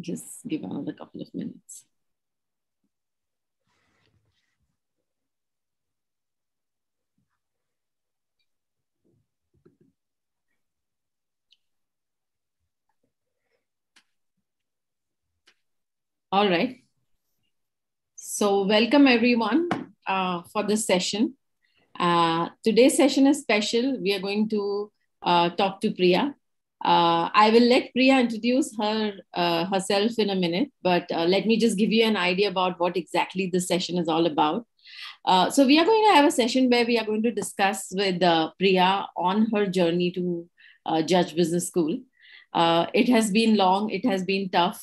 just give another couple of minutes. All right. So welcome everyone uh, for this session. Uh, today's session is special. We are going to uh, talk to Priya. Uh, I will let Priya introduce her uh, herself in a minute, but uh, let me just give you an idea about what exactly this session is all about. Uh, so we are going to have a session where we are going to discuss with uh, Priya on her journey to uh, Judge Business School. it has been long, it has been tough,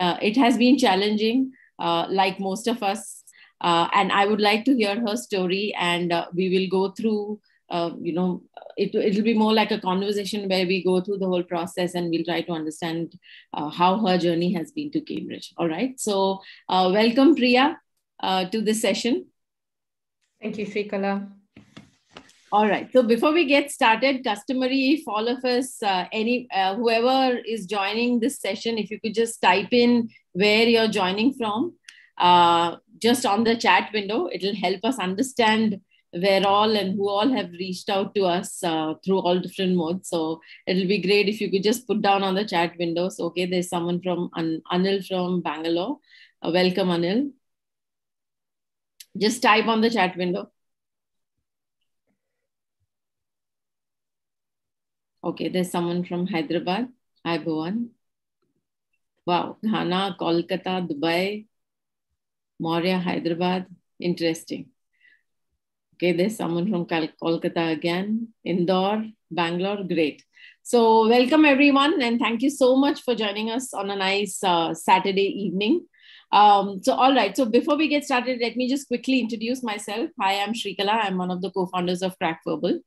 it has been challenging, like most of us. and I would like to hear her story, and we will go through uh, you know, it, it'll be more like a conversation where we go through the whole process and we'll try to understand uh, how her journey has been to Cambridge. All right. So, uh, welcome, Priya, uh, to this session. Thank you, Shrikala. All right. So before we get started, customary if all of us, uh, any uh, whoever is joining this session, if you could just type in where you're joining from, uh, just on the chat window, it'll help us understand where all and who all have reached out to us uh, through all different modes. So it'll be great if you could just put down on the chat windows. Okay, there's someone from An- Anil from Bangalore. Uh, welcome, Anil. Just type on the chat window. Okay, there's someone from Hyderabad. Hi, Bhuvan. Wow, Ghana, Kolkata, Dubai, Moria, Hyderabad. Interesting. Okay, there's someone from Kolkata again, Indore, Bangalore, great. So, welcome everyone, and thank you so much for joining us on a nice uh, Saturday evening. Um, so, all right. So, before we get started, let me just quickly introduce myself. Hi, I'm Shrikala. I'm one of the co-founders of Crackverbal.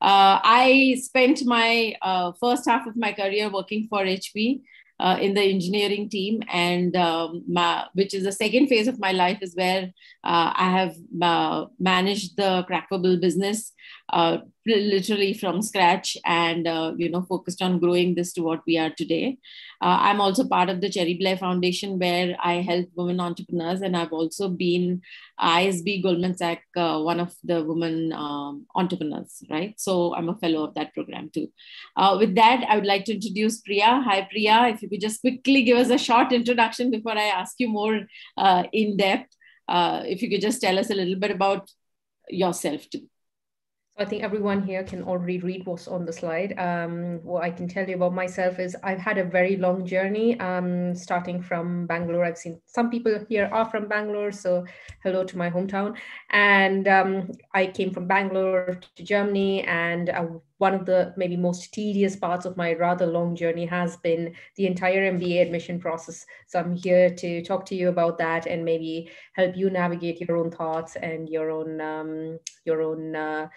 Uh, I spent my uh, first half of my career working for HP uh, in the engineering team, and um, my, which is the second phase of my life, is where uh, I have uh, managed the Crackverbal business uh, literally from scratch and uh, you know focused on growing this to what we are today. Uh, i'm also part of the Cherie blair foundation where i help women entrepreneurs and i've also been isb goldman sachs uh, one of the women um, entrepreneurs right? So i'm a fellow of that program too. Uh, with that i would like to introduce priya. Hi priya. If you could just quickly give us a short introduction before i ask you more uh, in depth if you could just tell us a little bit about yourself too I think everyone here can already read what's on the slide. Um, what I can tell you about myself is I've had a very long journey um, starting from Bangalore. I've seen some people here are from Bangalore, so hello to my hometown. And um, I came from Bangalore to Germany, and uh, one of the maybe most tedious parts of my rather long journey has been the entire MBA admission process. So I'm here to talk to you about that and maybe help you navigate your own thoughts and your own um, your own. Uh,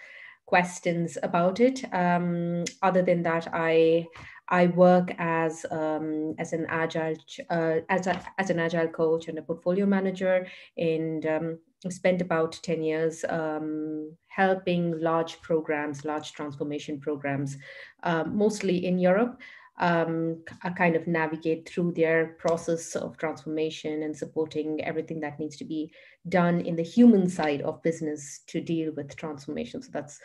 questions about it. Um, other than that, I I work as um, as an agile uh, as a, as an agile coach and a portfolio manager, and um, spent about ten years um, helping large programs, large transformation programs, uh, mostly in Europe. Um, kind of navigate through their process of transformation and supporting everything that needs to be done in the human side of business to deal with transformation. So that's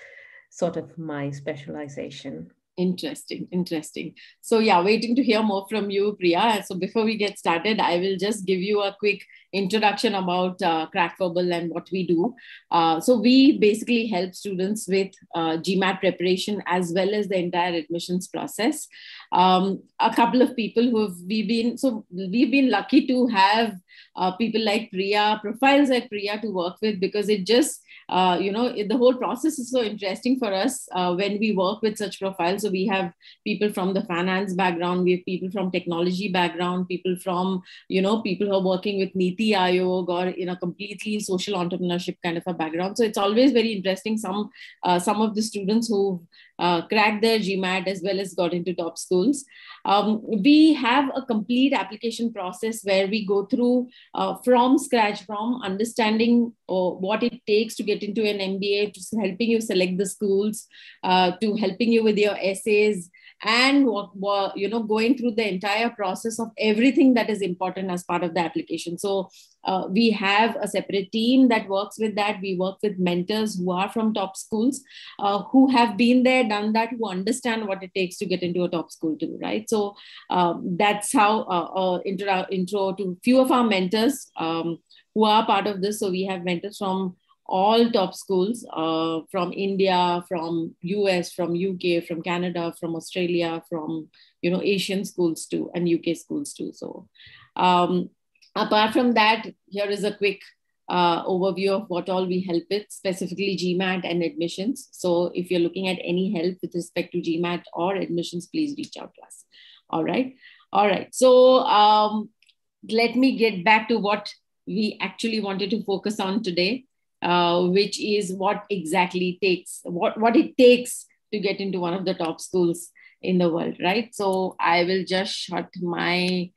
sort of my specialization. Interesting, interesting. So, yeah, waiting to hear more from you, Priya. So, before we get started, I will just give you a quick introduction about uh, Crackverbal and what we do. Uh, so, we basically help students with uh, GMAT preparation as well as the entire admissions process. Um, a couple of people who have we been so we've been lucky to have uh, people like Priya, profiles like Priya to work with because it just uh, you know, it, the whole process is so interesting for us uh, when we work with such profiles. So we have people from the finance background, we have people from technology background, people from, you know, people who are working with Aayog or in a completely social entrepreneurship kind of a background. So it's always very interesting. Some uh, some of the students who uh, cracked their GMAT as well as got into top schools. Um, we have a complete application process where we go through uh, from scratch, from understanding uh, what it takes to get into an MBA, to helping you select the schools, uh, to helping you with your essays, and what, what you know going through the entire process of everything that is important as part of the application. So uh, we have a separate team that works with that. We work with mentors who are from top schools uh, who have been there done that who understand what it takes to get into a top school too right? So um, that's how uh, uh intro, intro to few of our mentors um, who are part of this. So we have mentors from all top schools uh, from India, from US, from UK, from Canada, from Australia, from you know Asian schools too, and UK schools too. So um, apart from that, here is a quick uh, overview of what all we help with, specifically GMAT and admissions. So if you're looking at any help with respect to GMAT or admissions, please reach out to us. All right. All right. So um, let me get back to what we actually wanted to focus on today uh, which is what exactly takes what what it takes to get into one of the top schools in the world right? So i will just shut my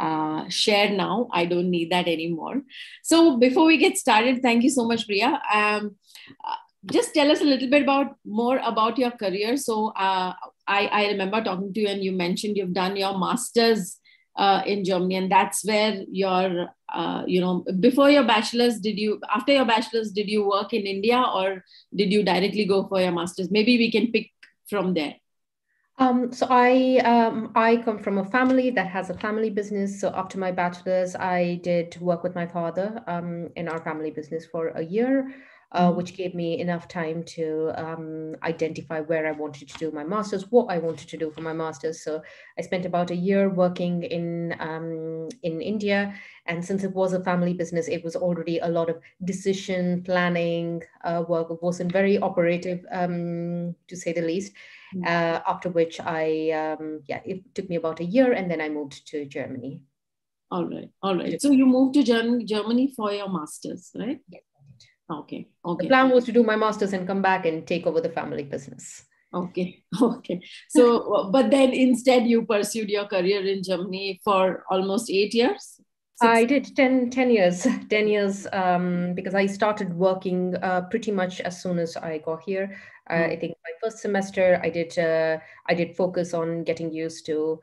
uh, share now. I don't need that anymore. So before we get started thank you so much priya. Um, uh, just tell us a little bit about more about your career. So uh, I, I remember talking to you and you mentioned you've done your master's uh, in Germany, and that's where your, uh, you know, before your bachelor's, did you, after your bachelor's, did you work in India or did you directly go for your master's? Maybe we can pick from there. Um, so I um, I come from a family that has a family business. So after my bachelor's, I did work with my father um, in our family business for a year uh, mm-hmm. which gave me enough time to um, identify where I wanted to do my master's, what I wanted to do for my master's. So I spent about a year working in um, in India, and since it was a family business, it was already a lot of decision planning uh, work. It wasn't very operative, um, to say the least. Mm-hmm. Uh, after which I, um, yeah, it took me about a year, and then I moved to Germany. All right, all right. So you moved to Germany for your master's, right? Yes. Okay. Okay. The plan was to do my master's and come back and take over the family business. Okay. Okay. So, but then instead you pursued your career in Germany for almost eight years? Six? I did 10, 10 years, 10 years, um, because I started working uh, pretty much as soon as I got here. Uh, mm. I think my first semester, I did, uh, I did focus on getting used to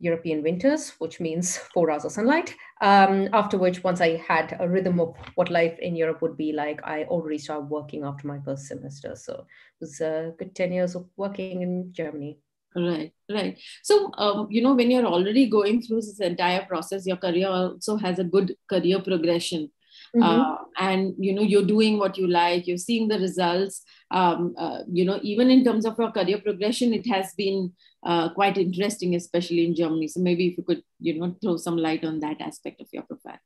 European winters, which means four hours of sunlight. Um, after which, once I had a rhythm of what life in Europe would be like, I already started working after my first semester. So it was a good 10 years of working in Germany. Right, right. So, um, you know, when you're already going through this entire process, your career also has a good career progression. Mm-hmm. Uh, and you know you're doing what you like you're seeing the results. Um, uh, you know even in terms of your career progression it has been uh, quite interesting especially in germany. So maybe if you could you know throw some light on that aspect of your profile.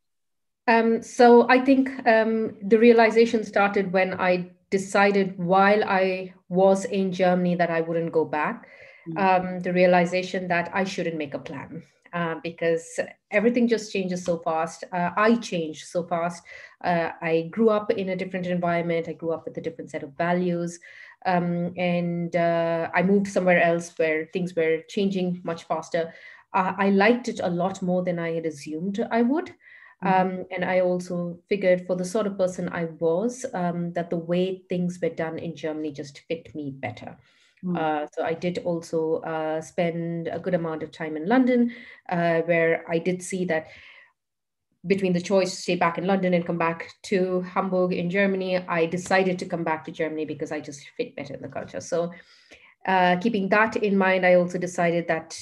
Um, so i think um, the realization started when i decided while i was in germany that i wouldn't go back. Mm-hmm. the realization that i shouldn't make a plan uh, because everything just changes so fast. Uh, I changed so fast. Uh, I grew up in a different environment. I grew up with a different set of values. Um, and uh, I moved somewhere else where things were changing much faster. I liked it a lot more than I had assumed I would. Mm-hmm. Um, and I also figured for the sort of person I was, um, that the way things were done in Germany just fit me better. Mm. Uh, so I did also uh, spend a good amount of time in London, uh, where I did see that between the choice to stay back in London and come back to Hamburg in Germany, I decided to come back to Germany because I just fit better in the culture. So, uh, keeping that in mind, I also decided that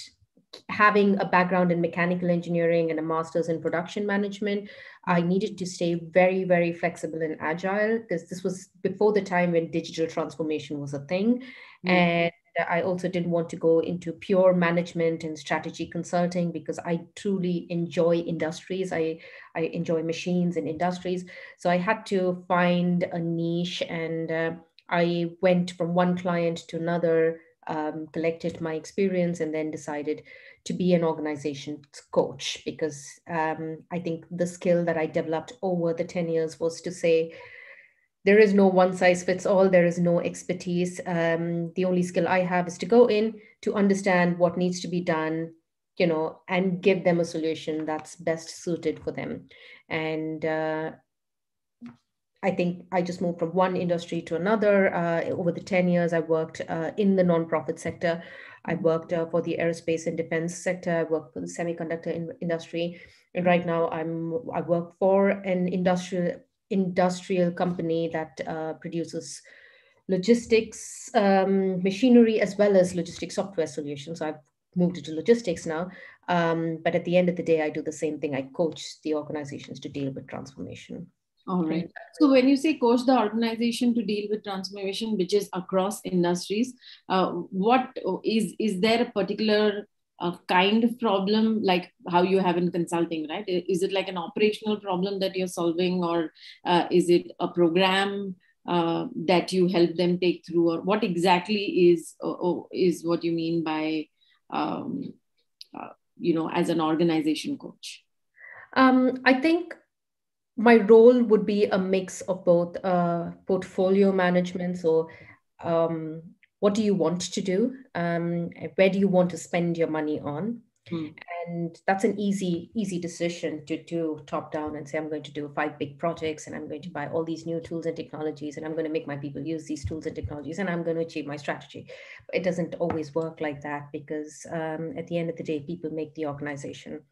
having a background in mechanical engineering and a master's in production management, I needed to stay very, very flexible and agile because this was before the time when digital transformation was a thing. Mm. And I also didn't want to go into pure management and strategy consulting because I truly enjoy industries. I, I enjoy machines and industries. So I had to find a niche and uh, I went from one client to another, um, collected my experience, and then decided to be an organization coach because um, I think the skill that I developed over the 10 years was to say, there is no one size fits all there is no expertise um, the only skill i have is to go in to understand what needs to be done you know and give them a solution that's best suited for them and uh, I think I just moved from one industry to another. Uh, over the 10 years, I worked uh, in the nonprofit sector. I worked uh, for the aerospace and defense sector. I worked for the semiconductor in- industry. And right now I'm, I work for an industrial, industrial company that uh, produces logistics um, machinery as well as logistics software solutions. I've moved into logistics now. Um, but at the end of the day, I do the same thing. I coach the organizations to deal with transformation. All right. So when you say coach the organization to deal with transformation, which is across industries, uh, what is is there a particular uh, kind of problem like how you have in consulting, right? Is it like an operational problem that you're solving, or uh, is it a program uh, that you help them take through, or what exactly is is what you mean by um, uh, you know as an organization coach? Um, I think my role would be a mix of both uh, portfolio management. So, um, what do you want to do? Um, where do you want to spend your money on? Mm. And that's an easy, easy decision to do top down and say, I'm going to do five big projects and I'm going to buy all these new tools and technologies and I'm going to make my people use these tools and technologies and I'm going to achieve my strategy. But it doesn't always work like that because um, at the end of the day, people make the organization.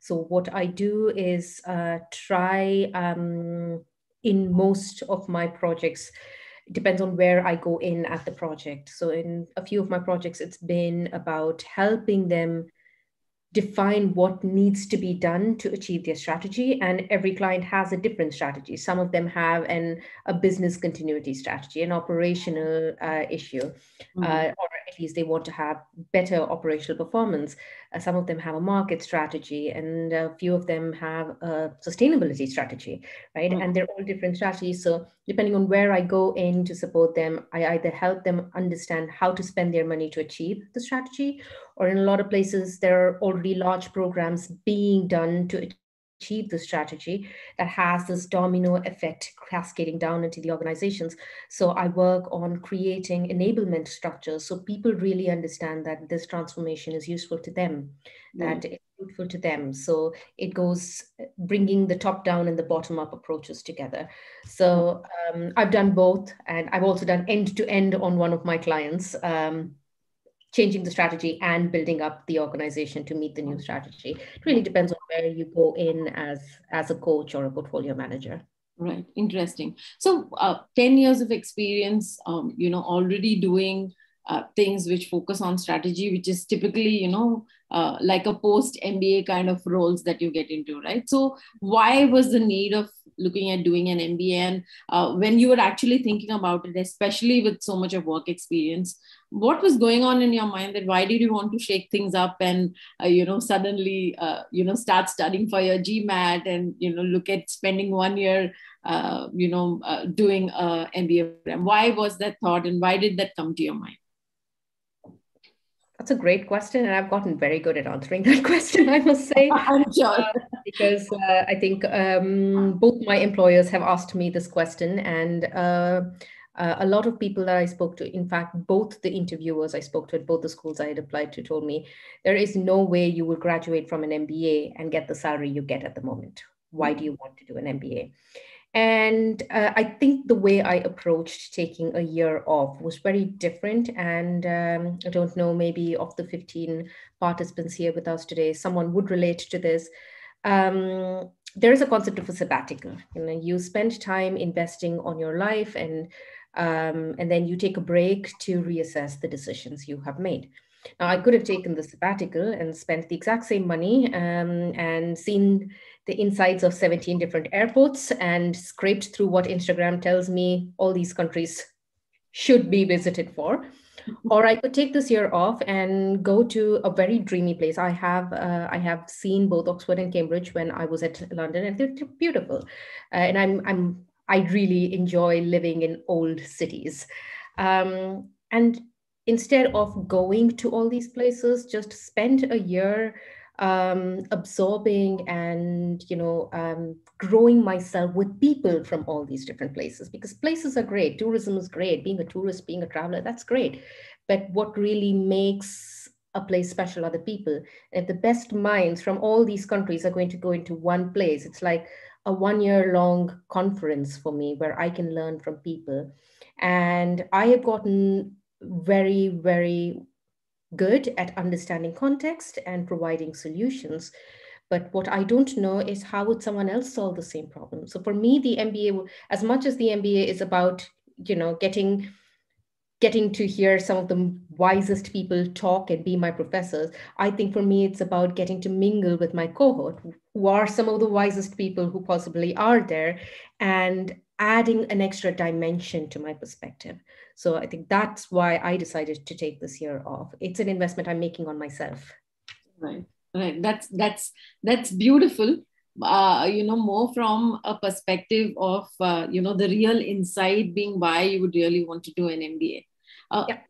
So what I do is uh, try um, in most of my projects, depends on where I go in at the project. So in a few of my projects, it's been about helping them define what needs to be done to achieve their strategy and every client has a different strategy some of them have an a business continuity strategy an operational uh, issue mm-hmm. uh, or at least they want to have better operational performance. Uh, some of them have a market strategy and a few of them have a sustainability strategy right? Mm-hmm. and they're all different strategies. So depending on where i go in to support them i either help them understand how to spend their money to achieve the strategy or in a lot of places there are already large programs being done to achieve the strategy that has this domino effect cascading down into the organizations. So I work on creating enablement structures so people really understand that this transformation is useful to them, mm. that it's useful to them. So it goes bringing the top down and the bottom up approaches together. So um, I've done both, and I've also done end to end on one of my clients. Um, changing the strategy and building up the organization to meet the new strategy. It really depends on where you go in as as a coach or a portfolio manager. Right, interesting. So, uh, ten years of experience, um, you know, already doing uh, things which focus on strategy, which is typically, you know, uh, like a post MBA kind of roles that you get into, right? So, why was the need of looking at doing an MBA? And uh, when you were actually thinking about it, especially with so much of work experience, what was going on in your mind that why did you want to shake things up and uh, you know suddenly uh, you know start studying for your gmat and you know look at spending one year uh, you know uh, doing a mba program? Why was that thought and why did that come to your mind? That's a great question, and I've gotten very good at answering that question. I must say, I'm sure. Uh, because uh, I think um, both my employers have asked me this question, and uh, a lot of people that I spoke to, in fact, both the interviewers I spoke to at both the schools I had applied to told me there is no way you will graduate from an MBA and get the salary you get at the moment. Why do you want to do an MBA? And uh, I think the way I approached taking a year off was very different. And um, I don't know, maybe of the 15 participants here with us today, someone would relate to this. Um, there is a concept of a sabbatical. You know, you spend time investing on your life and um, and then you take a break to reassess the decisions you have made. Now, I could have taken the sabbatical and spent the exact same money um, and seen the insides of 17 different airports and scraped through what Instagram tells me all these countries should be visited for. Or I could take this year off and go to a very dreamy place. I have uh, I have seen both Oxford and Cambridge when I was at London, and they're, beautiful. Uh, and I'm I'm I really enjoy living in old cities. Um, and instead of going to all these places, just spend a year um, absorbing and you know um, growing myself with people from all these different places because places are great. Tourism is great. Being a tourist being a traveler that's great. But what really makes a place special are the people. And if the best minds from all these countries are going to go into one place it's like a one year long conference for me where I can learn from people. And I have gotten very, very good at understanding context and providing solutions. But what I don't know is how would someone else solve the same problem? So for me, the MBA, as much as the MBA is about, you know, getting getting to hear some of the wisest people talk and be my professors i think for me it's about getting to mingle with my cohort who are some of the wisest people who possibly are there and adding an extra dimension to my perspective. So i think that's why i decided to take this year off. It's an investment i'm making on myself. Right right. That's that's that's beautiful. Uh, you know more from a perspective of uh, you know the real insight being why you would really want to do an mba uh, yeah.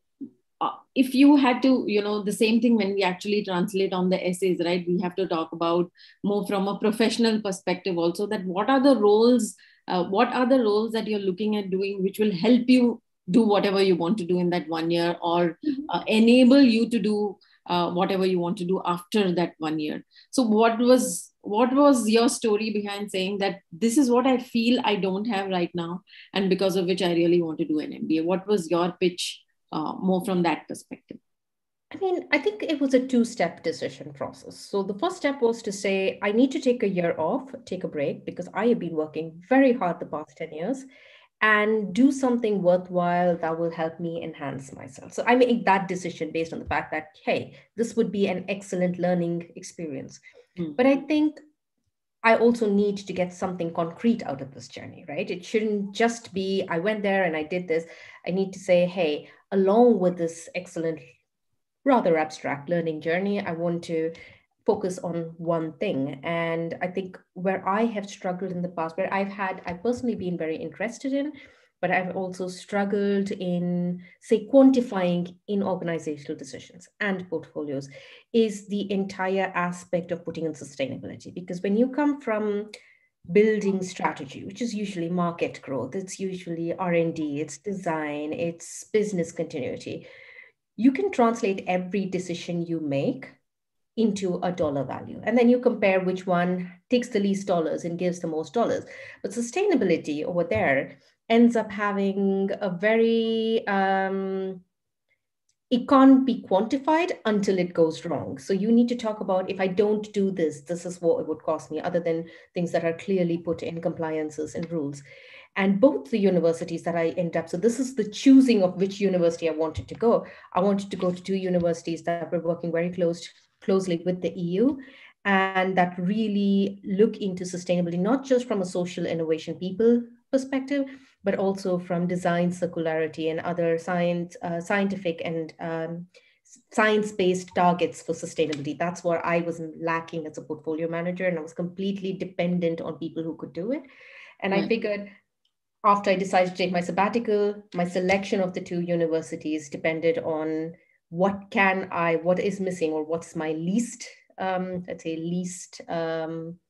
Uh, if you had to you know the same thing when we actually translate on the essays right? We have to talk about more from a professional perspective also that what are the roles uh, what are the roles that you're looking at doing which will help you do whatever you want to do in that one year or mm-hmm. uh, enable you to do uh, whatever you want to do after that one year? So what was what was your story behind saying that this is what i feel i don't have right now and because of which i really want to do an mba what was your pitch uh, more from that perspective I mean, I think it was a two step decision process. So the first step was to say, I need to take a year off, take a break, because I have been working very hard the past 10 years and do something worthwhile that will help me enhance myself. So I made that decision based on the fact that, hey, this would be an excellent learning experience. Mm-hmm. But I think I also need to get something concrete out of this journey, right? It shouldn't just be, I went there and I did this. I need to say, hey, along with this excellent, rather abstract learning journey, I want to focus on one thing. And I think where I have struggled in the past, where I've had, I've personally been very interested in, but I've also struggled in, say, quantifying in organizational decisions and portfolios, is the entire aspect of putting in sustainability. Because when you come from building strategy, which is usually market growth, it's usually R&D, it's design, it's business continuity, you can translate every decision you make into a dollar value. And then you compare which one takes the least dollars and gives the most dollars. But sustainability over there ends up having a very, um, it can't be quantified until it goes wrong. So you need to talk about if I don't do this, this is what it would cost me, other than things that are clearly put in compliances and rules. And both the universities that I end up, so this is the choosing of which university I wanted to go. I wanted to go to two universities that were working very close closely with the EU and that really look into sustainability, not just from a social innovation people perspective, but also from design circularity and other science, uh, scientific and um, science-based targets for sustainability. That's where I was lacking as a portfolio manager, and I was completely dependent on people who could do it. And I figured after I decided to take my sabbatical, my selection of the two universities depended on what can I, what is missing, or what's my least, um, let's say, least um,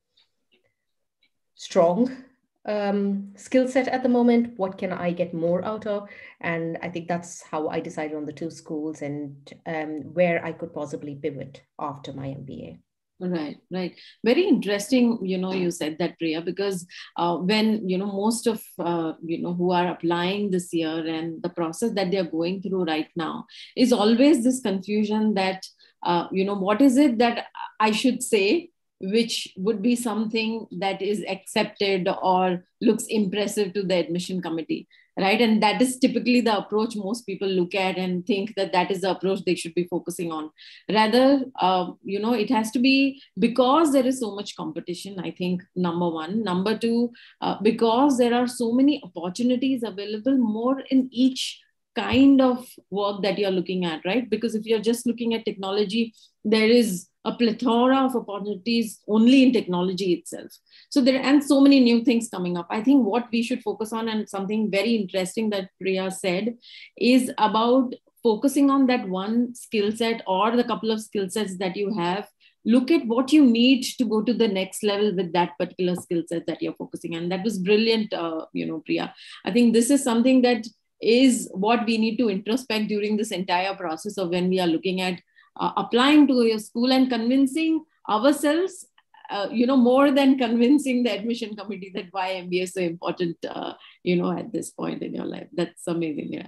strong um, skill set at the moment? What can I get more out of? And I think that's how I decided on the two schools and um, where I could possibly pivot after my MBA. Right, right. Very interesting. You know, you said that, Priya, because uh, when you know most of uh, you know who are applying this year and the process that they are going through right now is always this confusion that uh, you know what is it that I should say which would be something that is accepted or looks impressive to the admission committee right? And that is typically the approach most people look at and think that that is the approach they should be focusing on. Rather uh, you know it has to be because there is so much competition i think number one. Number two uh, because there are so many opportunities available more in each kind of work that you're looking at right because if you're just looking at technology there is a plethora of opportunities only in technology itself. So there and so many new things coming up. I think what we should focus on and something very interesting that Priya said is about focusing on that one skill set or the couple of skill sets that you have look at what you need to go to the next level with that particular skill set that you're focusing on And that was brilliant uh, you know priya i think this is something that is what we need to introspect during this entire process of when we are looking at uh, applying to your school and convincing ourselves uh, you know, more than convincing the admission committee that why MBA is so important, uh, you know, at this point in your life. That's amazing. Yeah.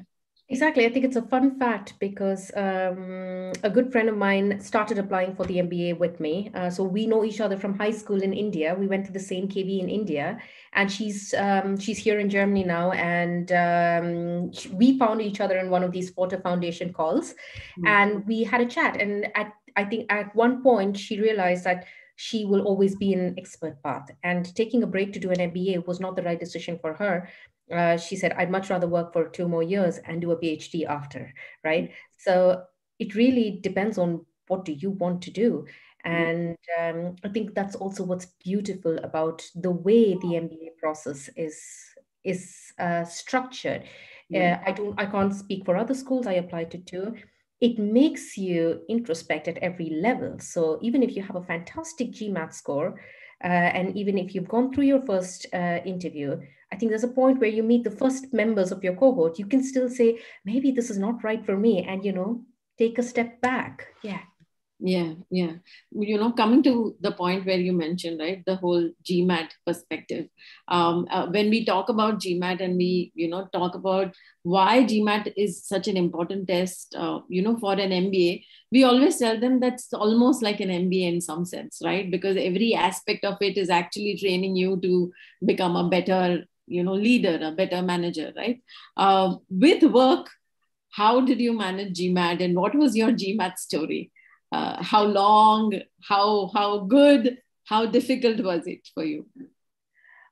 Exactly. I think it's a fun fact because um, a good friend of mine started applying for the MBA with me. Uh, so we know each other from high school in India. We went to the same KV in India, and she's um, she's here in Germany now. And um, we found each other in one of these Forté Foundation calls, mm-hmm. and we had a chat. And at I think at one point she realized that she will always be in an expert path, and taking a break to do an MBA was not the right decision for her uh, she said, I'd much rather work for two more years and do a PhD after, right? So it really depends on what do you want to do. And um, I think that's also what's beautiful about the way the MBA process is is uh, structured. Uh, I don't, I can't speak for other schools. I applied to two. It makes you introspect at every level. So even if you have a fantastic GMAT score, uh, and even if you've gone through your first uh, interview, I think there's a point where you meet the first members of your cohort. You can still say, maybe this is not right for me, and you know, take a step back. Yeah yeah yeah you know coming to the point where you mentioned right the whole gmat perspective um, uh, when we talk about gmat and we you know talk about why gmat is such an important test uh, you know for an mba we always tell them that's almost like an mba in some sense right because every aspect of it is actually training you to become a better you know leader a better manager right uh, with work how did you manage gmat and what was your gmat story uh, how long how how good how difficult was it for you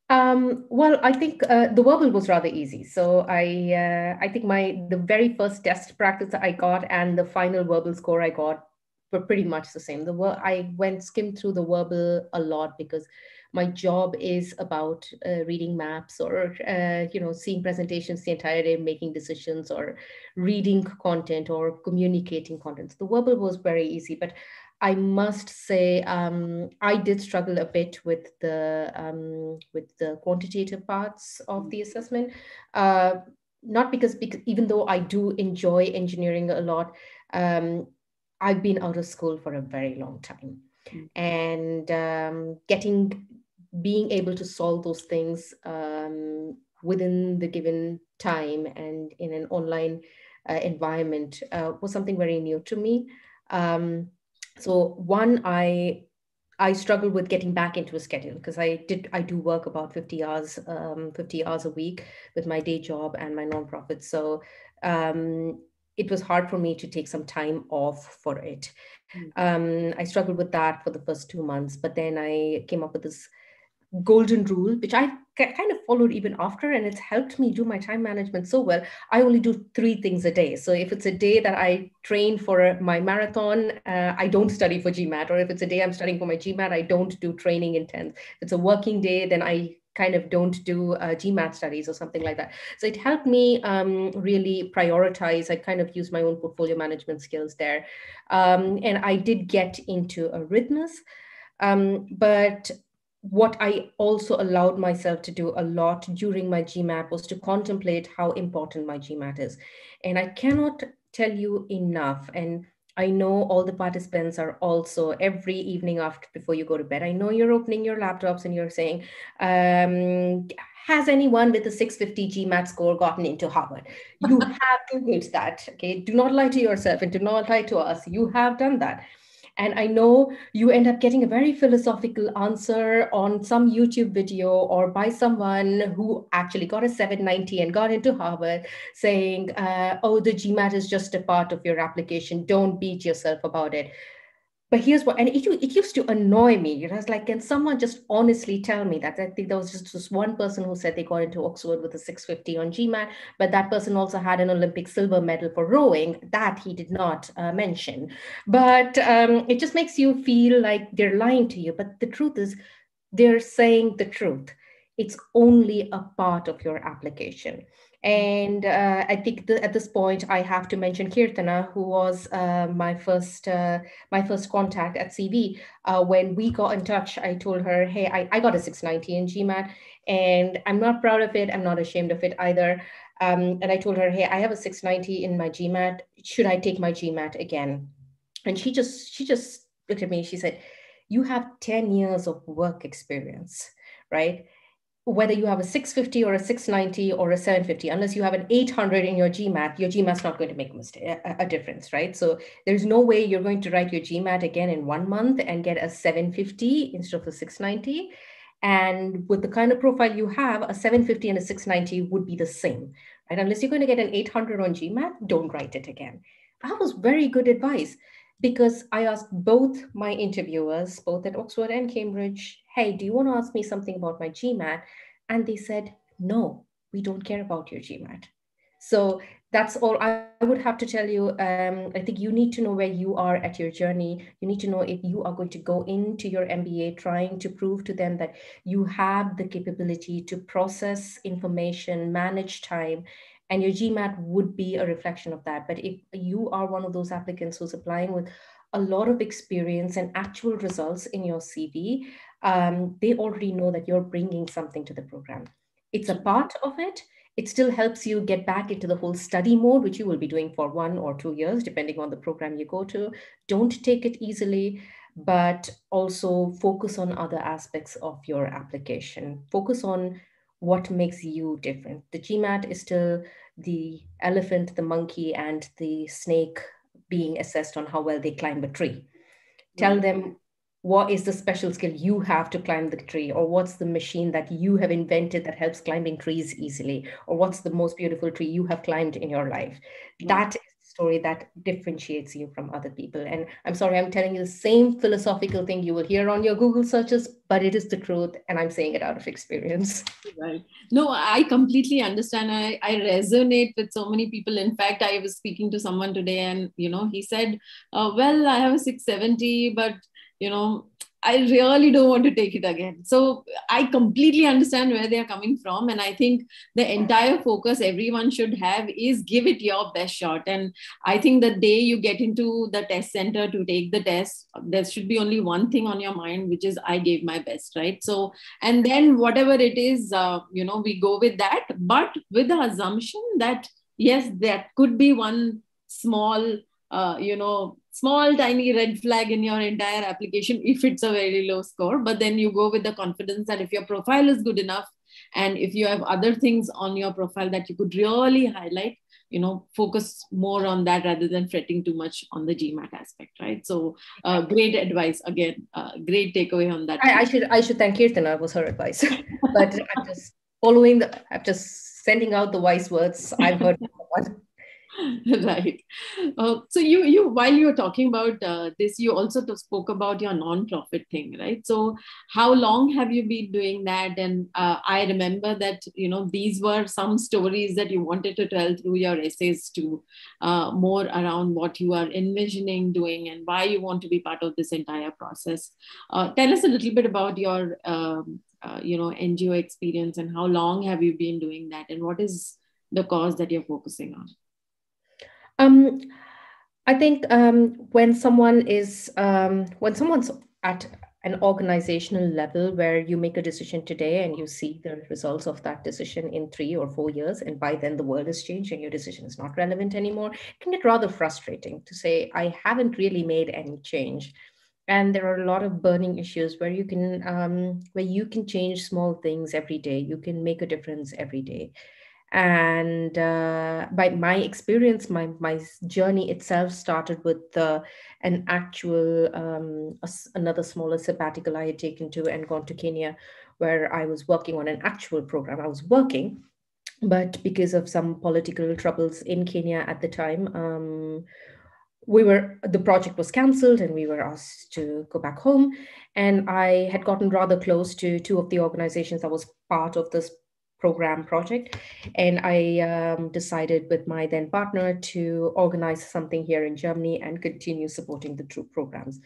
um, well, I think uh, the verbal was rather easy. So I, uh, I think my the very first test practice I got and the final verbal score I got were pretty much the same. The I went skimmed through the verbal a lot because my job is about uh, reading maps or uh, you know seeing presentations the entire day making decisions or reading content or communicating content. The verbal was very easy but i must say um, i did struggle a bit with the um, with the quantitative parts of the assessment. Uh, not because, because even though i do enjoy engineering a lot um, i've been out of school for a very long time. Mm. and um, getting being able to solve those things um, within the given time and in an online uh, environment uh, was something very new to me. Um, so one, I I struggled with getting back into a schedule because I did I do work about 50 hours um, 50 hours a week with my day job and my nonprofit. So um, it was hard for me to take some time off for it. Mm. Um, I struggled with that for the first two months, but then I came up with this golden rule, which I kind of followed even after, and it's helped me do my time management so well. I only do three things a day. So if it's a day that I train for my marathon, uh, I don't study for GMAT. Or if it's a day I'm studying for my GMAT, I don't do training intense. If it's a working day, then I kind of don't do uh, GMAT studies or something like that. So it helped me um, really prioritize. I kind of used my own portfolio management skills there. Um, and I did get into a. Um, but what I also allowed myself to do a lot during my GMAT was to contemplate how important my GMAT is. And I cannot tell you enough. And I know all the participants are also every evening after before you go to bed. I know you're opening your laptops and you're saying, um, has anyone with a 650 GMAT score gotten into Harvard? You have Googled that. Okay. Do not lie to yourself and do not lie to us. You have done that. And I know you end up getting a very philosophical answer on some YouTube video or by someone who actually got a 790 and got into Harvard saying, uh, oh, the GMAT is just a part of your application. Don't beat yourself about it but here's what and it, it used to annoy me. It was like can someone just honestly tell me that i think there was just this one person who said they got into oxford with a 650 on gmat but that person also had an olympic silver medal for rowing that he did not uh, mention. But um, it just makes you feel like they're lying to you. But the truth is they're saying the truth. It's only a part of your application and uh, I think at this point I have to mention Kirtana, who was uh, my first uh, my first contact at CV. Uh, when we got in touch, I told her, "Hey, I, I got a 690 in GMAT, and I'm not proud of it. I'm not ashamed of it either." Um, and I told her, "Hey, I have a 690 in my GMAT. Should I take my GMAT again?" And she just she just looked at me. She said, you have 10 years of work experience, right? Whether you have a 650 or a 690 or a 750, unless you have an 800 in your GMAT, your GMAT's not going to make a, mistake, a, a difference, right? So there's no way you're going to write your GMAT again in one month and get a 750 instead of a 690. And with the kind of profile you have, a 750 and a 690 would be the same, right? Unless you're going to get an 800 on GMAT, don't write it again. That was very good advice because I asked both my interviewers, both at Oxford and Cambridge, hey, do you want to ask me something about my GMAT? And they said, no, we don't care about your GMAT. So that's all I would have to tell you. Um, I think you need to know where you are at your journey. You need to know if you are going to go into your MBA trying to prove to them that you have the capability to process information, manage time, and your GMAT would be a reflection of that. But if you are one of those applicants who's applying with a lot of experience and actual results in your CV, um, they already know that you're bringing something to the program. It's a part of it. It still helps you get back into the whole study mode, which you will be doing for one or two years, depending on the program you go to. Don't take it easily, but also focus on other aspects of your application. Focus on what makes you different. The GMAT is still the elephant, the monkey, and the snake being assessed on how well they climb a tree. Tell mm-hmm. them what is the special skill you have to climb the tree, or what's the machine that you have invented that helps climbing trees easily, or what's the most beautiful tree you have climbed in your life. Mm-hmm. That is story that differentiates you from other people. And I'm sorry, I'm telling you the same philosophical thing you will hear on your Google searches, but it is the truth. And I'm saying it out of experience. Right. No, I completely understand. I, I resonate with so many people. In fact, I was speaking to someone today and, you know, he said, uh, well, I have a 670, but, you know, I really don't want to take it again. So I completely understand where they are coming from. And I think the entire focus everyone should have is give it your best shot. And I think the day you get into the test center to take the test, there should be only one thing on your mind, which is I gave my best, right? So, and then whatever it is, uh, you know, we go with that, but with the assumption that, yes, that could be one small uh, you know, small tiny red flag in your entire application if it's a very low score. But then you go with the confidence that if your profile is good enough and if you have other things on your profile that you could really highlight, you know, focus more on that rather than fretting too much on the GMAT aspect, right? So, uh, great advice again. Uh, great takeaway on that. I, I, should I should thank Kirtana was her advice, but I'm just following the. I'm just sending out the wise words I've heard. right. Uh, so you you while you were talking about uh, this you also spoke about your non-profit thing right? So how long have you been doing that? And uh, i remember that you know these were some stories that you wanted to tell through your essays to uh, more around what you are envisioning doing and why you want to be part of this entire process. Uh, tell us a little bit about your um, uh, you know ngo experience and how long have you been doing that and what is the cause that you're focusing on um, I think um, when someone is um, when someone's at an organizational level where you make a decision today and you see the results of that decision in three or four years, and by then the world has changed and your decision is not relevant anymore, it can get rather frustrating to say, I haven't really made any change. And there are a lot of burning issues where you can um, where you can change small things every day. You can make a difference every day and uh, by my experience my my journey itself started with uh, an actual um, a, another smaller sabbatical i had taken to and gone to kenya where i was working on an actual program. I was working but because of some political troubles in kenya at the time um, we were the project was cancelled and we were asked to go back home. And i had gotten rather close to two of the organizations that was part of this program project. And I um, decided with my then partner to organize something here in Germany and continue supporting the two programs.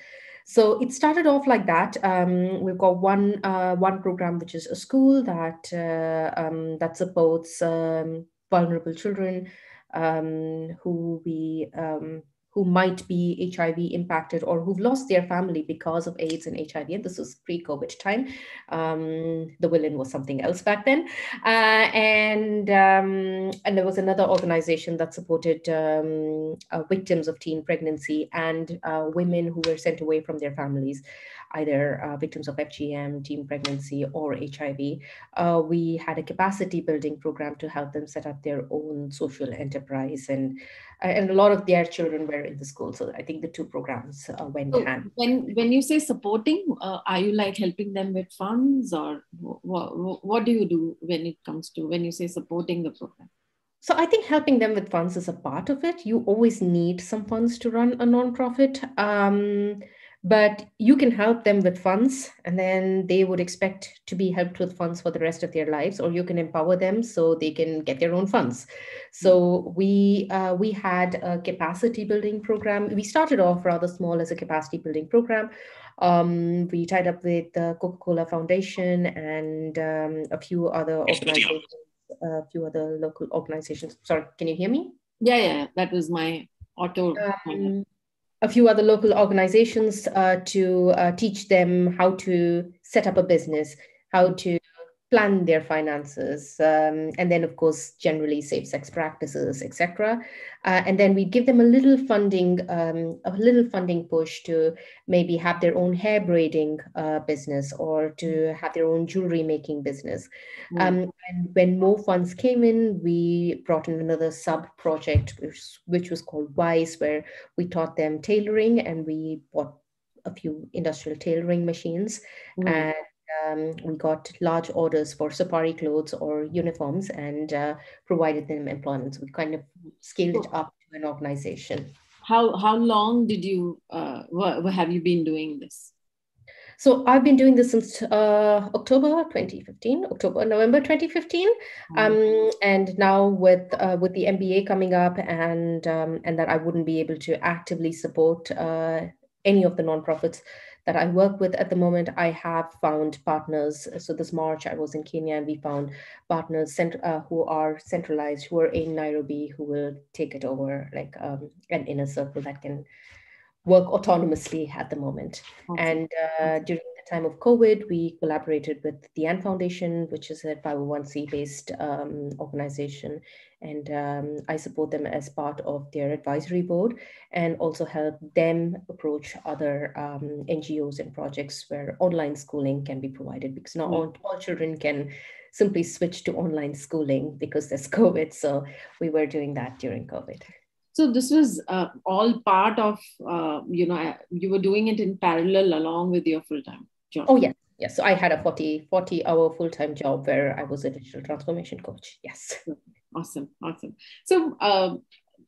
So it started off like that. Um, we've got one uh, one program which is a school that uh, um, that supports um, vulnerable children um, who we um, who might be HIV impacted or who've lost their family because of AIDS and HIV. And this was pre-COVID time. Um, the villain was something else back then. Uh, and, um, and there was another organization that supported um, uh, victims of teen pregnancy and uh, women who were sent away from their families either uh, victims of FGM, teen pregnancy, or HIV. Uh, we had a capacity building program to help them set up their own social enterprise, and uh, and a lot of their children were in the school. So I think the two programs uh, went so hand. When when you say supporting, uh, are you like helping them with funds, or what, what do you do when it comes to when you say supporting the program? So I think helping them with funds is a part of it. You always need some funds to run a nonprofit. Um, but you can help them with funds and then they would expect to be helped with funds for the rest of their lives or you can empower them so they can get their own funds. So we uh, we had a capacity building program. We started off rather small as a capacity building program. Um, we tied up with the coca-cola foundation and um, a few other organizations a few other local organizations. Sorry can you hear me? Yeah yeah that was my auto. Um, a few other local organizations uh, to uh, teach them how to set up a business, how to plan their finances, um, and then of course generally safe sex practices, etc. Uh, and then we give them a little funding, um, a little funding push to maybe have their own hair braiding uh, business or to have their own jewelry making business. Mm. Um, and when more funds came in, we brought in another sub project, which, which was called Wise, where we taught them tailoring and we bought a few industrial tailoring machines mm. and um, we got large orders for safari clothes or uniforms and uh, provided them employment. So we kind of scaled it up to an organization. How, how long did you, uh, what, what have you been doing this? So I've been doing this since uh, October 2015, October, November 2015. Mm-hmm. Um, and now with uh, with the MBA coming up and um, and that I wouldn't be able to actively support uh, any of the nonprofits that I work with at the moment, I have found partners. So this March, I was in Kenya and we found partners cent- uh, who are centralized, who are in Nairobi, who will take it over like um, an inner circle that can work autonomously at the moment. Awesome. And uh, during time of COVID, we collaborated with the AND Foundation, which is a 501c based um, organization. And um, I support them as part of their advisory board and also help them approach other um, NGOs and projects where online schooling can be provided because not all, all children can simply switch to online schooling because there's COVID. So we were doing that during COVID. So this was uh, all part of, uh, you know, you were doing it in parallel along with your full-time job. Oh, yes. Yes. So I had a 40, 40 hour full-time job where I was a digital transformation coach. Yes. Awesome. Awesome. So, uh,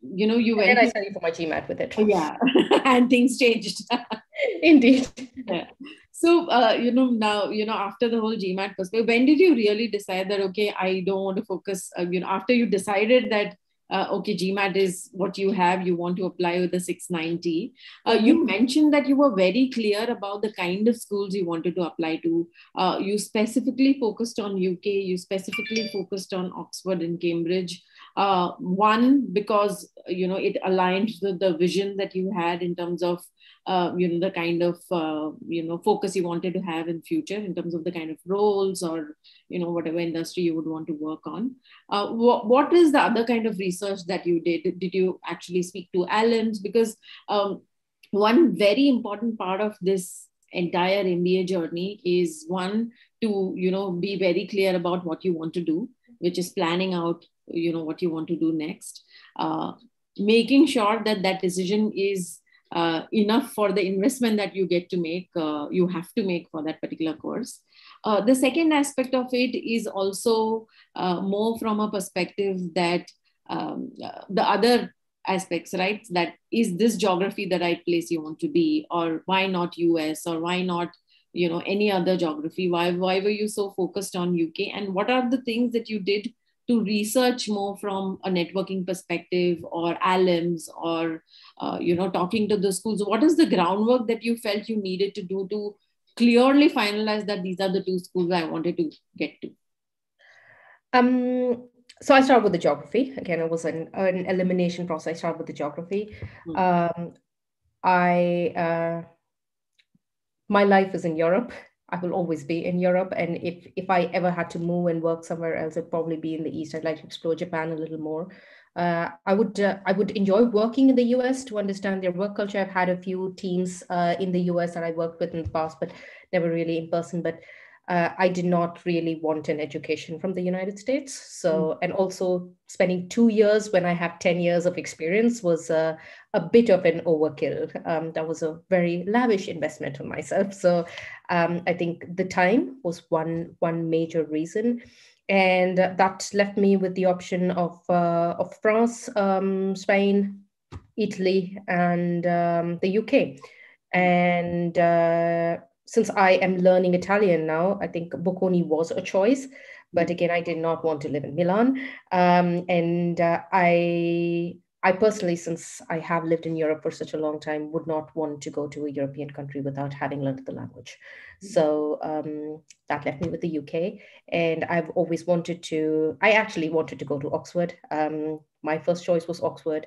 you know, you and went. And I studied for my GMAT with it. Yeah. and things changed. Indeed. Yeah. So, uh, you know, now, you know, after the whole GMAT perspective, when did you really decide that, okay, I don't want to focus, uh, you know, after you decided that uh, okay, GMAT is what you have, you want to apply with the 690. Uh, you mm-hmm. mentioned that you were very clear about the kind of schools you wanted to apply to. Uh, you specifically focused on UK, you specifically focused on Oxford and Cambridge. Uh, one, because, you know, it aligned with the vision that you had in terms of uh, you know the kind of uh, you know focus you wanted to have in future in terms of the kind of roles or you know whatever industry you would want to work on. Uh, wh- what is the other kind of research that you did? Did you actually speak to alums because um, one very important part of this entire mba journey is one to you know be very clear about what you want to do which is planning out you know what you want to do next. Uh, making sure that that decision is uh, enough for the investment that you get to make, uh, you have to make for that particular course. Uh, the second aspect of it is also uh, more from a perspective that um, the other aspects, right? That is this geography the right place you want to be, or why not US, or why not you know any other geography? Why why were you so focused on UK? And what are the things that you did to research more from a networking perspective or alums or uh, you know talking to the schools what is the groundwork that you felt you needed to do to clearly finalize that these are the two schools i wanted to get to um so I started with the geography. Again, it was an, an elimination process. I started with the geography. Mm. Um, I uh, my life is in Europe. I will always be in Europe, and if if I ever had to move and work somewhere else, it'd probably be in the East. I'd like to explore Japan a little more. Uh, I would uh, I would enjoy working in the US to understand their work culture. I've had a few teams uh, in the US that I worked with in the past, but never really in person. But uh, I did not really want an education from the United States. So, mm. and also spending two years when I have 10 years of experience was a, a bit of an overkill. Um, that was a very lavish investment on myself. So, um, I think the time was one, one major reason. And that left me with the option of, uh, of France, um, Spain, Italy, and um, the UK. And uh, since I am learning Italian now, I think Bocconi was a choice. But again, I did not want to live in Milan. Um, and uh, I, I personally, since I have lived in Europe for such a long time, would not want to go to a European country without having learned the language. Mm-hmm. So um, that left me with the UK. And I've always wanted to, I actually wanted to go to Oxford. Um, my first choice was Oxford.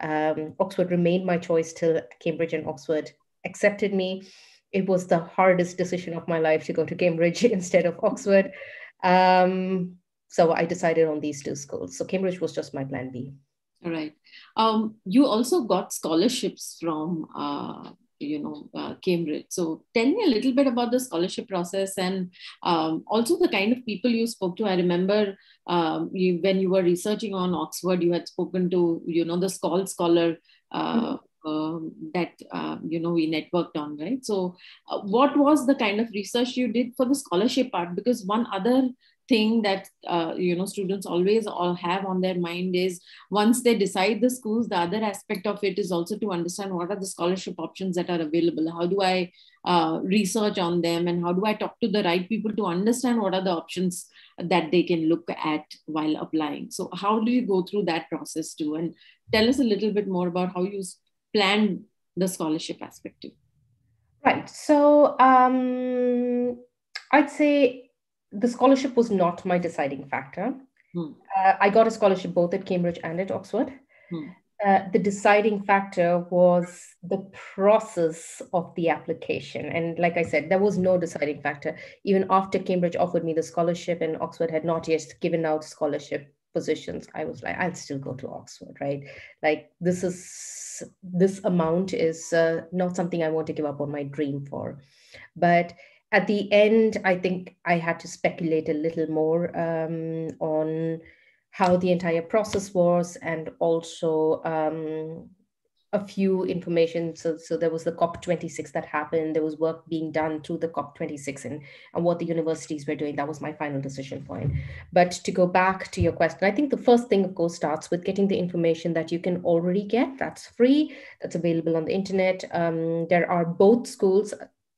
Um, Oxford remained my choice till Cambridge and Oxford accepted me it was the hardest decision of my life to go to Cambridge instead of Oxford. Um, so I decided on these two schools. So Cambridge was just my plan B. All right. Um, you also got scholarships from, uh, you know, uh, Cambridge. So tell me a little bit about the scholarship process and um, also the kind of people you spoke to. I remember um, you, when you were researching on Oxford, you had spoken to, you know, the Skoll Scholar. Uh, mm-hmm that uh, you know we networked on right? So uh, what was the kind of research you did for the scholarship part? Because one other thing that uh, you know students always all have on their mind is once they decide the schools the other aspect of it is also to understand what are the scholarship options that are available. How do i uh, research on them and how do i talk to the right people to understand what are the options that they can look at while applying? So how do you go through that process too? And tell us a little bit more about how you planned the scholarship aspect too? Right. So um, I'd say the scholarship was not my deciding factor. Hmm. Uh, I got a scholarship both at Cambridge and at Oxford. Hmm. Uh, the deciding factor was the process of the application. And like I said, there was no deciding factor. Even after Cambridge offered me the scholarship and Oxford had not yet given out scholarship positions, I was like, I'll still go to Oxford, right? Like this is this amount is uh, not something I want to give up on my dream for. But at the end, I think I had to speculate a little more um, on how the entire process was and also um, a few information. So, so there was the COP26 that happened. There was work being done through the COP26 and, and what the universities were doing. That was my final decision point. But to go back to your question, I think the first thing, of course, starts with getting the information that you can already get. That's free, that's available on the internet. Um, there are both schools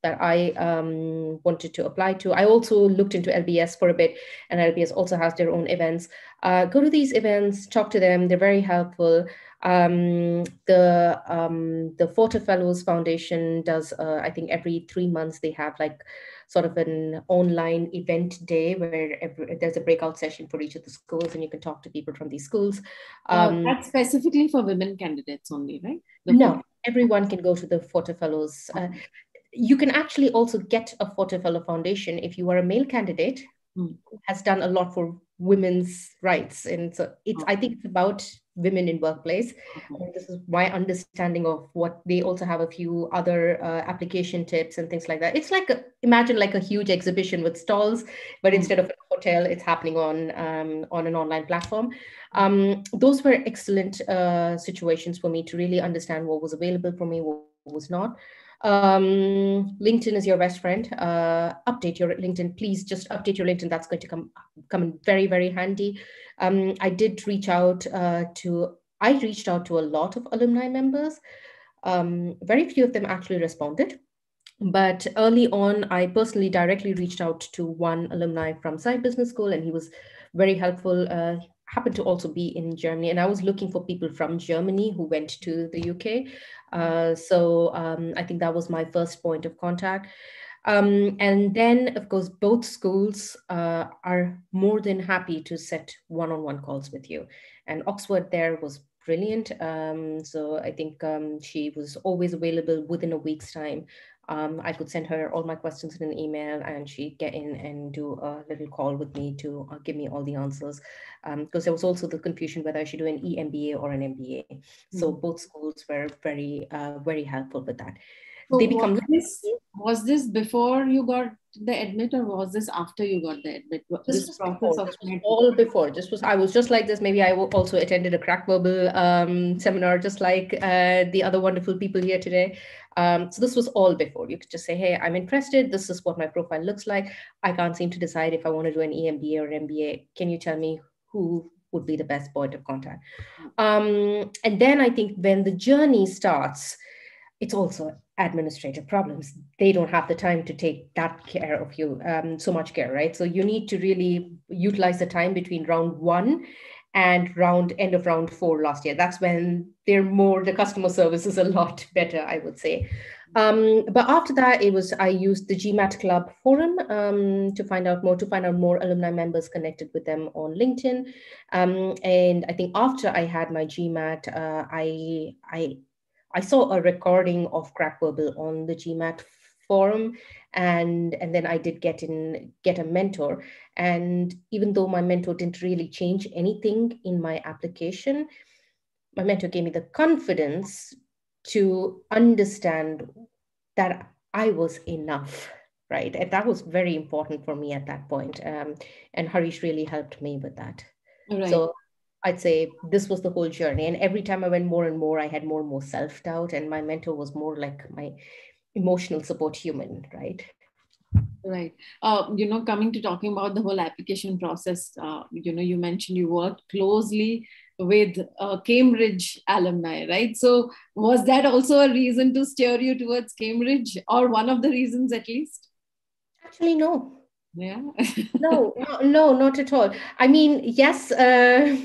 that I um, wanted to apply to. I also looked into LBS for a bit, and LBS also has their own events. Uh, go to these events, talk to them. They're very helpful. Um, the um, the Forté Fellows Foundation does, uh, I think, every three months they have like sort of an online event day where every, there's a breakout session for each of the schools, and you can talk to people from these schools. Uh, um, that's specifically for women candidates only, right? The no, everyone can go to the Forté Fellows. Uh, you can actually also get a Forté Fellow Foundation if you are a male candidate mm. who has done a lot for women's rights. And so it's, I think it's about women in workplace. This is my understanding of what they also have a few other uh, application tips and things like that. It's like a, imagine like a huge exhibition with stalls, but mm-hmm. instead of a hotel, it's happening on um, on an online platform. Um, those were excellent uh, situations for me to really understand what was available for me, what was not. Um, LinkedIn is your best friend. Uh, update your LinkedIn, please. Just update your LinkedIn. That's going to come come in very very handy. Um, I did reach out uh, to. I reached out to a lot of alumni members. Um, very few of them actually responded. But early on, I personally directly reached out to one alumni from Saïd Business School, and he was very helpful. Uh, happened to also be in Germany, and I was looking for people from Germany who went to the UK. Uh, so um, I think that was my first point of contact. Um, and then, of course, both schools uh, are more than happy to set one on one calls with you. And Oxford there was brilliant. Um, so I think um, she was always available within a week's time. Um, I could send her all my questions in an email and she'd get in and do a little call with me to uh, give me all the answers. Because um, there was also the confusion whether I should do an EMBA or an MBA. Mm-hmm. So both schools were very, uh, very helpful with that. So they become was this, was this before you got the admit or was this after you got the admit? This, this process before, of this all before. This was i was just like this. Maybe i also attended a Crackverbal um, seminar just like uh, the other wonderful people here today. Um, so this was all before. You could just say hey i'm interested. This is what my profile looks like. I can't seem to decide if i want to do an emba or mba can you tell me who would be the best point of contact? Um, and then i think when the journey starts it's also administrative problems. They don't have the time to take that care of you um, so much care right? So you need to really utilize the time between round one and round end of round four last year. That's when they're more the customer service is a lot better i would say. Um, but after that it was i used the gmat club forum um, to find out more to find out more alumni members connected with them on linkedin. Um, and i think after i had my gmat uh, i i I saw a recording of Crackverbal on the GMAT forum and and then I did get in get a mentor. And even though my mentor didn't really change anything in my application my mentor gave me the confidence to understand that I was enough right? And that was very important for me at that point um, and Harish really helped me with that. Right. so I'd say this was the whole journey. And every time I went more and more, I had more and more self doubt. And my mentor was more like my emotional support human, right? Right. Uh, you know, coming to talking about the whole application process, uh, you know, you mentioned you worked closely with uh, Cambridge alumni, right? So, was that also a reason to steer you towards Cambridge, or one of the reasons at least? Actually, no. Yeah. no, no, no, not at all. I mean, yes. Uh,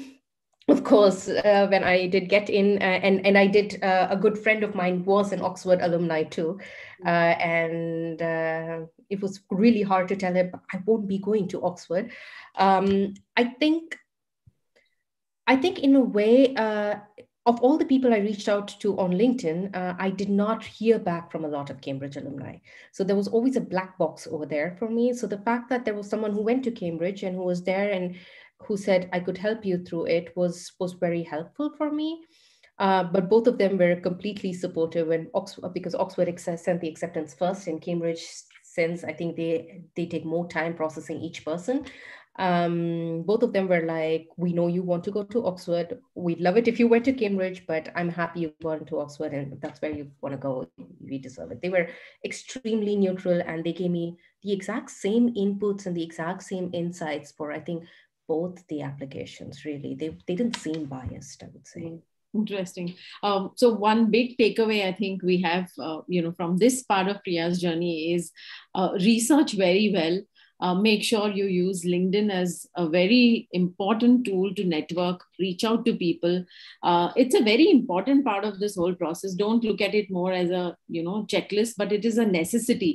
of course, uh, when I did get in, uh, and and I did, uh, a good friend of mine was an Oxford alumni too, uh, and uh, it was really hard to tell him I won't be going to Oxford. Um, I think, I think in a way, uh, of all the people I reached out to on LinkedIn, I did not hear back from a lot of Cambridge alumni. So there was always a black box over there for me. So the fact that there was someone who went to Cambridge and who was there and who said I could help you through it was was very helpful for me. Uh, but both of them were completely supportive and Oxford because Oxford sent the acceptance first and Cambridge since I think they they take more time processing each person. Um, both of them were like, we know you want to go to Oxford. We'd love it if you went to Cambridge, but I'm happy you got to Oxford and that's where you want to go. We deserve it. They were extremely neutral and they gave me the exact same inputs and the exact same insights for I think both the applications really. They, they didn't seem biased i would say. Mm, interesting. Um, so one big takeaway i think we have uh, you know from this part of priya's journey is uh, research very well. Uh, make sure you use linkedin as a very important tool to network reach out to people. Uh, it's a very important part of this whole process. Don't look at it more as a you know checklist but it is a necessity.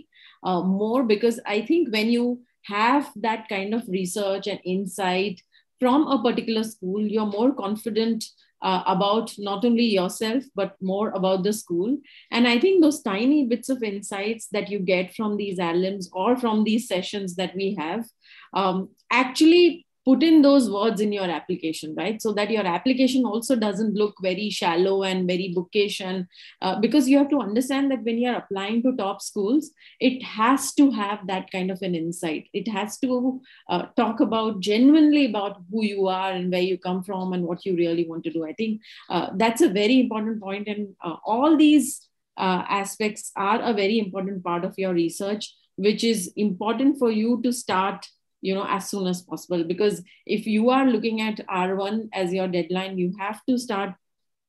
Uh, more because i think when you have that kind of research and insight from a particular school, you're more confident uh, about not only yourself, but more about the school. And I think those tiny bits of insights that you get from these alums or from these sessions that we have um, actually put in those words in your application right? So that your application also doesn't look very shallow and very bookish and uh, because you have to understand that when you're applying to top schools it has to have that kind of an insight. It has to uh, talk about genuinely about who you are and where you come from and what you really want to do. I think uh, that's a very important point and uh, all these uh, aspects are a very important part of your research which is important for you to start you know as soon as possible. Because if you are looking at r1 as your deadline you have to start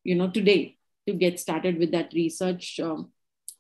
you know today to get started with that research um,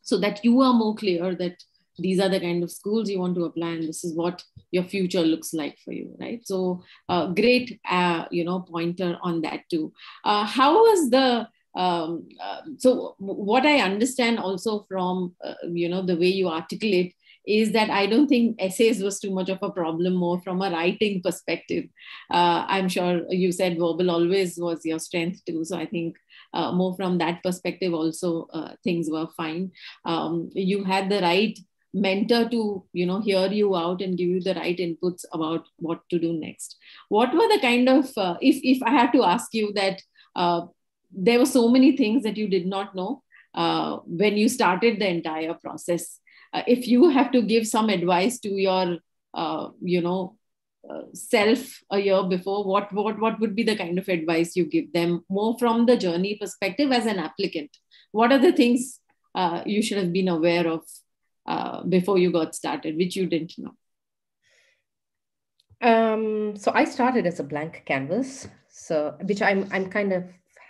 so that you are more clear that these are the kind of schools you want to apply and this is what your future looks like for you right? So uh, great uh, you know pointer on that too. Uh, how was the um, uh, so what i understand also from uh, you know the way you articulate is that I don't think essays was too much of a problem, more from a writing perspective. Uh, I'm sure you said verbal always was your strength too. So I think uh, more from that perspective, also uh, things were fine. Um, you had the right mentor to you know hear you out and give you the right inputs about what to do next what were the kind of uh, if if i had to ask you that uh, there were so many things that you did not know uh, when you started the entire process uh, if you have to give some advice to your uh, you know uh, self a year before what what what would be the kind of advice you give them more from the journey perspective as an applicant? What are the things uh, you should have been aware of uh, before you got started which you didn't know? Um, so i started as a blank canvas so which i'm i'm kind of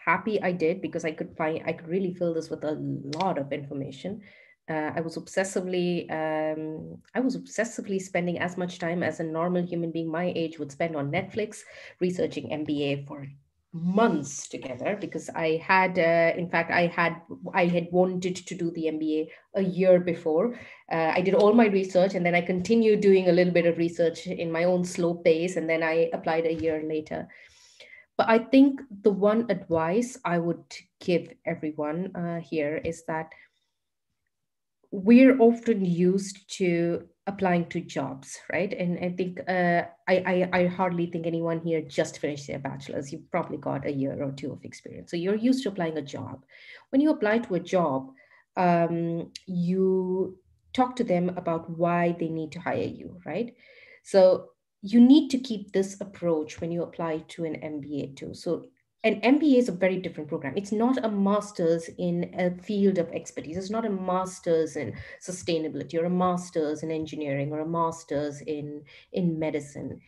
happy i did because i could find i could really fill this with a lot of information uh, I was obsessively, um, I was obsessively spending as much time as a normal human being my age would spend on Netflix, researching MBA for months together because I had, uh, in fact, I had, I had wanted to do the MBA a year before. Uh, I did all my research and then I continued doing a little bit of research in my own slow pace, and then I applied a year later. But I think the one advice I would give everyone uh, here is that we're often used to applying to jobs, right? And I think uh, I, I, I hardly think anyone here just finished their bachelor's. You've probably got a year or two of experience. So you're used to applying a job. When you apply to a job, um, you talk to them about why they need to hire you, right? So you need to keep this approach when you apply to an MBA too. So an MBA is a very different program. It's not a master's in a field of expertise. It's not a master's in sustainability or a master's in engineering or a master's in, in medicine.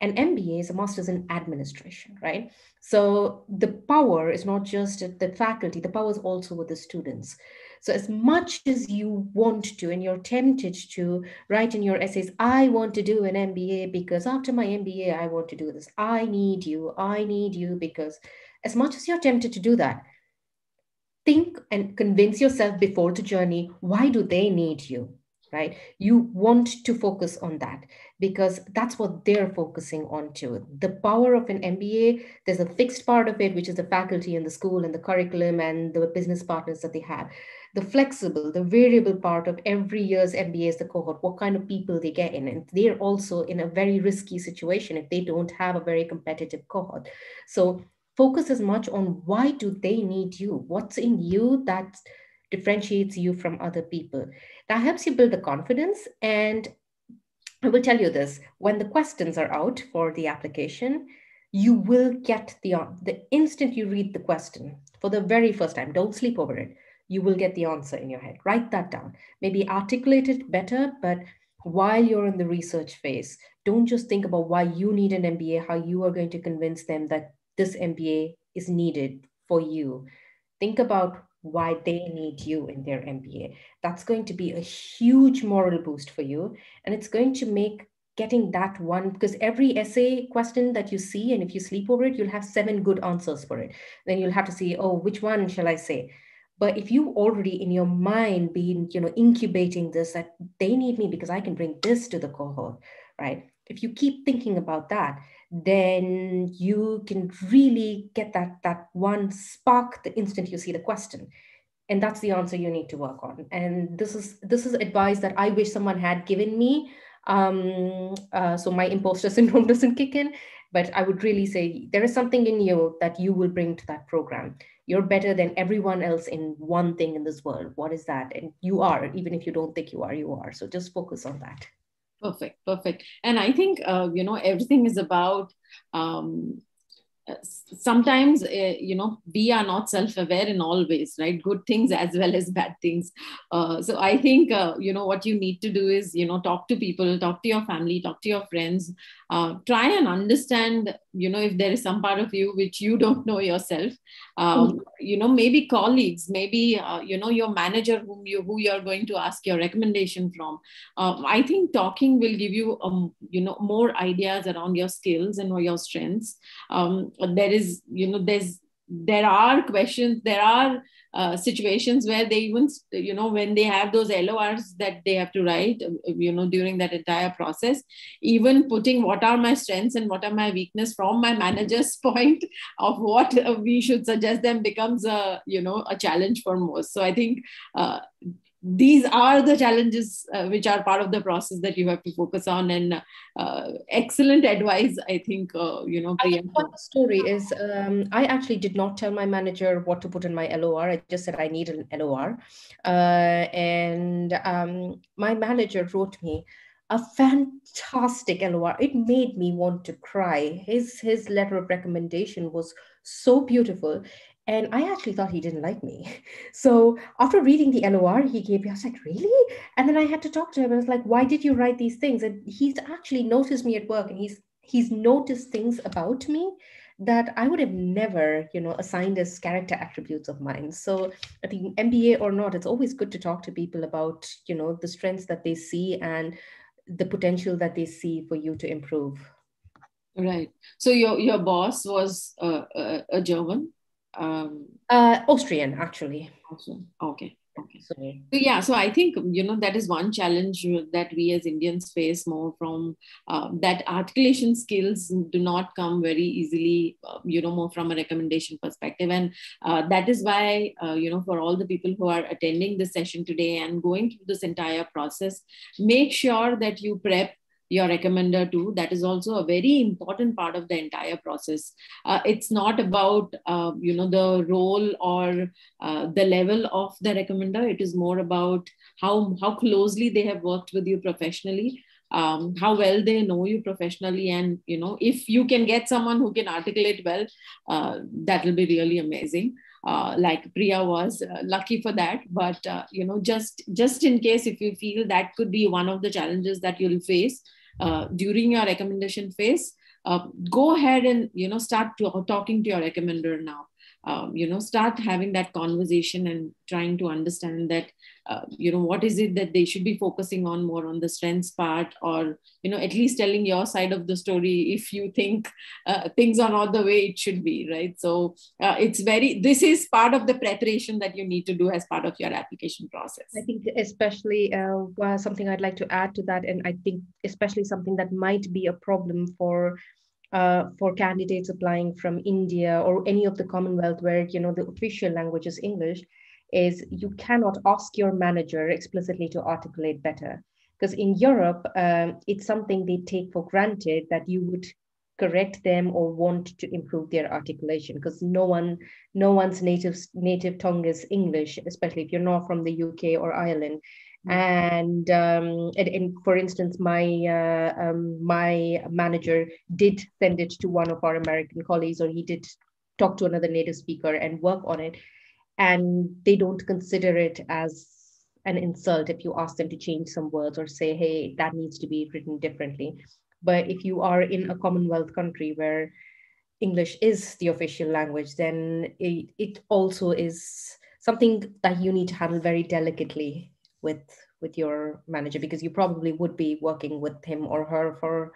An MBA is a master's in administration, right? So the power is not just at the faculty, the power is also with the students. So, as much as you want to, and you're tempted to write in your essays, I want to do an MBA because after my MBA, I want to do this. I need you. I need you because, as much as you're tempted to do that, think and convince yourself before the journey why do they need you? Right? You want to focus on that because that's what they're focusing on too the power of an mba there's a fixed part of it which is the faculty and the school and the curriculum and the business partners that they have. The flexible the variable part of every year's mba is the cohort what kind of people they get in. And they're also in a very risky situation if they don't have a very competitive cohort. So focus as much on why do they need you? What's in you that differentiates you from other people that helps you build the confidence. And I will tell you this when the questions are out for the application, you will get the, uh, the instant you read the question for the very first time, don't sleep over it. You will get the answer in your head. Write that down. Maybe articulate it better, but while you're in the research phase, don't just think about why you need an MBA, how you are going to convince them that this MBA is needed for you. Think about why they need you in their MBA. That's going to be a huge moral boost for you. And it's going to make getting that one, because every essay question that you see, and if you sleep over it, you'll have seven good answers for it. Then you'll have to see, oh, which one shall I say? But if you already in your mind been, you know, incubating this, that they need me because I can bring this to the cohort, right? If you keep thinking about that, then you can really get that that one spark the instant you see the question. And that's the answer you need to work on. And this is this is advice that i wish someone had given me. Um, uh, so my imposter syndrome doesn't kick in but i would really say there is something in you that you will bring to that program. You're better than everyone else in one thing in this world. What is that? And you are even if you don't think you are you are. So just focus on that perfect perfect. And i think uh, you know everything is about um, sometimes uh, you know we are not self-aware in all ways right? Good things as well as bad things. Uh, so i think uh, you know what you need to do is you know talk to people talk to your family talk to your friends. Uh, try and understand you know if there is some part of you which you don't know yourself um, mm-hmm. you know maybe colleagues maybe uh, you know your manager whom you who you're going to ask your recommendation from um, i think talking will give you um, you know more ideas around your skills and your strengths um, there is you know there's there are questions there are uh, situations where they even you know when they have those lors that they have to write uh, you know during that entire process even putting what are my strengths and what are my weakness from my manager's point of what we should suggest them becomes a you know a challenge for most. So i think uh, these are the challenges uh, which are part of the process that you have to focus on. And uh, excellent advice i think uh, you know Priya. the story is um, i actually did not tell my manager what to put in my lor i just said i need an lor uh, and um, my manager wrote me a fantastic lor it made me want to cry. His his letter of recommendation was so beautiful and I actually thought he didn't like me. So after reading the LOR he gave me, I was like, really? And then I had to talk to him. I was like, why did you write these things? And he's actually noticed me at work and he's he's noticed things about me that I would have never, you know, assigned as character attributes of mine. So I think MBA or not, it's always good to talk to people about, you know, the strengths that they see and the potential that they see for you to improve. Right. So your your boss was a, a, a German um, uh, Austrian, actually. Awesome. Okay. Okay. So, yeah, so I think you know that is one challenge that we as Indians face more from uh, that articulation skills do not come very easily, uh, you know, more from a recommendation perspective, and uh, that is why uh, you know for all the people who are attending this session today and going through this entire process, make sure that you prep your recommender too. That is also a very important part of the entire process. Uh, it's not about uh, you know the role or uh, the level of the recommender. It is more about how how closely they have worked with you professionally. Um, how well they know you professionally and you know if you can get someone who can articulate well uh, that will be really amazing uh, like Priya was uh, lucky for that. But uh, you know, just just in case if you feel that could be one of the challenges that you'll face, uh, during your recommendation phase, uh, go ahead and you know start to, talking to your recommender now. Um, you know, start having that conversation and trying to understand that uh, you know what is it that they should be focusing on more on the strengths part or you know at least telling your side of the story if you think uh, things are not the way it should be right? So uh, it's very this is part of the preparation that you need to do as part of your application process. I think especially uh, something i'd like to add to that and i think especially something that might be a problem for uh, for candidates applying from India or any of the Commonwealth where you know the official language is English, is you cannot ask your manager explicitly to articulate better. Because in Europe, um, it's something they take for granted that you would correct them or want to improve their articulation because no one no one's native native tongue is english especially if you're not from the uk or ireland. And, um, and, and for instance my uh, um, my manager did send it to one of our american colleagues or he did talk to another native speaker and work on it. And they don't consider it as an insult if you ask them to change some words or say hey that needs to be written differently. But if you are in a commonwealth country where english is the official language then it, it also is something that you need to handle very delicately with with your manager because you probably would be working with him or her for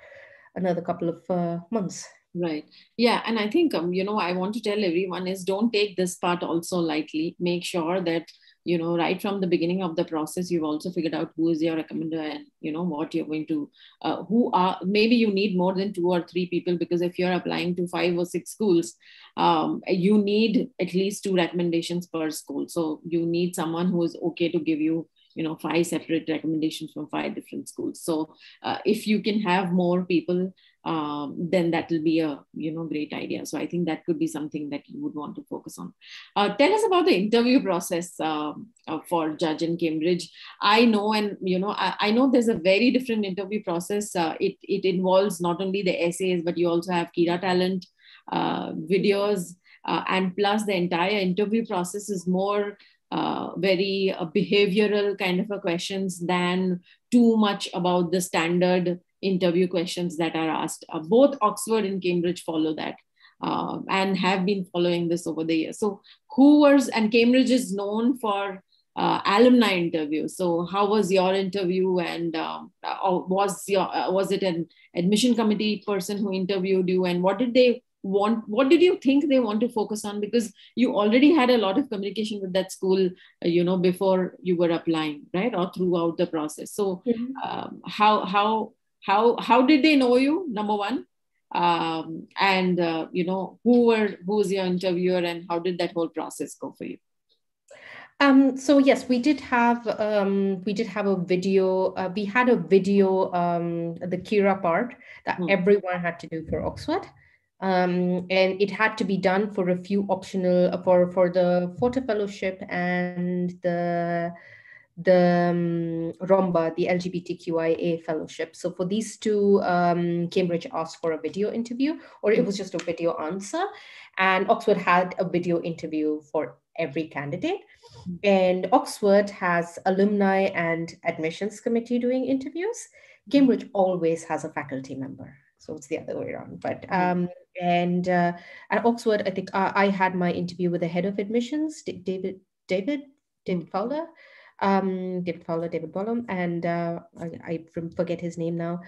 another couple of uh, months Right. Yeah. And I think, um, you know, I want to tell everyone is don't take this part also lightly. Make sure that, you know, right from the beginning of the process, you've also figured out who is your recommender and, you know, what you're going to, uh, who are, maybe you need more than two or three people because if you're applying to five or six schools, um, you need at least two recommendations per school. So you need someone who is okay to give you you know five separate recommendations from five different schools. So uh, if you can have more people um, then that will be a you know great idea. So i think that could be something that you would want to focus on. Uh, tell us about the interview process um, uh, for judge in cambridge. I know and you know i, I know there's a very different interview process. Uh, it, it involves not only the essays but you also have kira talent uh, videos uh, and plus the entire interview process is more uh, very uh, behavioral kind of a questions than too much about the standard interview questions that are asked. Uh, both Oxford and Cambridge follow that. Uh, and have been following this over the years. So, who was and Cambridge is known for uh, alumni interviews. So, how was your interview, and um, uh, was your was it an admission committee person who interviewed you, and what did they want what did you think they want to focus on because you already had a lot of communication with that school uh, you know before you were applying right or throughout the process so mm-hmm. um, how how how how did they know you number one um, and uh, you know who were who was your interviewer and how did that whole process go for you um, so yes, we did have um, we did have a video. Uh, we had a video, um, the Kira part that mm. everyone had to do for Oxford, um, and it had to be done for a few optional uh, for for the Forté fellowship and the the um, ROMBA, the LGBTQIA fellowship. So for these two, um, Cambridge asked for a video interview, or it was just a video answer, and Oxford had a video interview for every candidate. And Oxford has alumni and admissions committee doing interviews. Cambridge always has a faculty member. So it's the other way around. But um, and uh, at Oxford, I think uh, I had my interview with the head of admissions, David David David Fowler, um, David Fowler, David Bollum, and uh, I, I, forget his name now.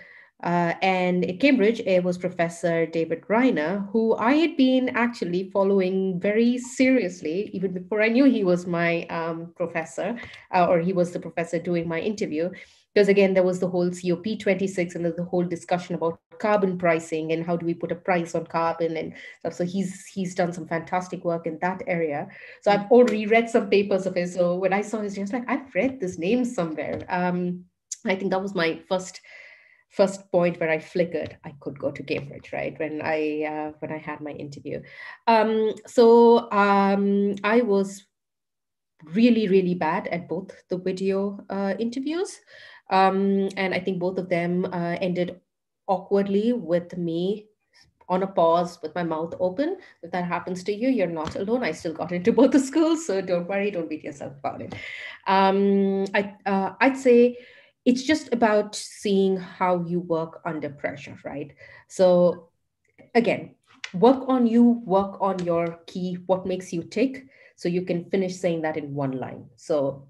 Uh, and at Cambridge, it was Professor David Reiner, who I had been actually following very seriously, even before I knew he was my um, professor, uh, or he was the professor doing my interview. Because again, there was the whole COP26 and the whole discussion about carbon pricing and how do we put a price on carbon and stuff. So he's he's done some fantastic work in that area. So I've already read some papers of his. So when I saw his, just like I've read this name somewhere. Um, I think that was my first first point where I flickered, I could go to Cambridge, right? When I uh, when I had my interview. Um, so um, I was really really bad at both the video uh, interviews, um, and I think both of them uh, ended awkwardly with me on a pause with my mouth open. If that happens to you, you're not alone. I still got into both the schools, so don't worry, don't beat yourself about it. Um, I uh, I'd say it's just about seeing how you work under pressure, right? So again, work on you, work on your key, what makes you tick, so you can finish saying that in one line. So,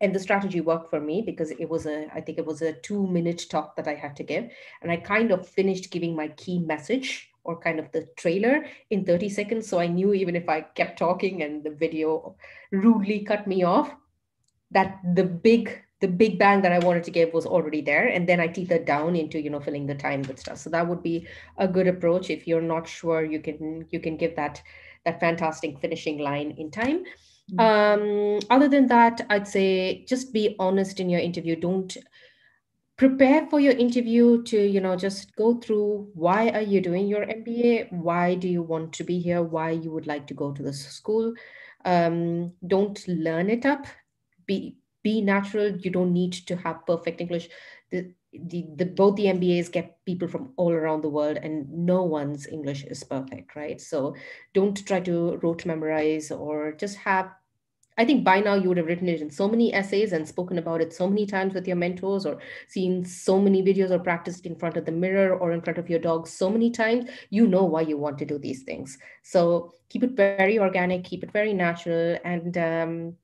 and the strategy worked for me because it was a, I think it was a two minute talk that I had to give. And I kind of finished giving my key message or kind of the trailer in 30 seconds. So I knew even if I kept talking and the video rudely cut me off, that the big the big bang that I wanted to give was already there. And then I teetered down into, you know, filling the time with stuff. So that would be a good approach. If you're not sure, you can you can give that that fantastic finishing line in time. Mm-hmm. Um, other than that, I'd say just be honest in your interview. Don't prepare for your interview to, you know, just go through why are you doing your MBA? Why do you want to be here? Why you would like to go to this school? Um, don't learn it up. Be be natural. You don't need to have perfect English. The, the, the both the MBAs get people from all around the world, and no one's English is perfect, right? So don't try to rote memorize or just have. I think by now you would have written it in so many essays and spoken about it so many times with your mentors, or seen so many videos or practiced in front of the mirror or in front of your dog so many times. You know why you want to do these things. So keep it very organic, keep it very natural, and um,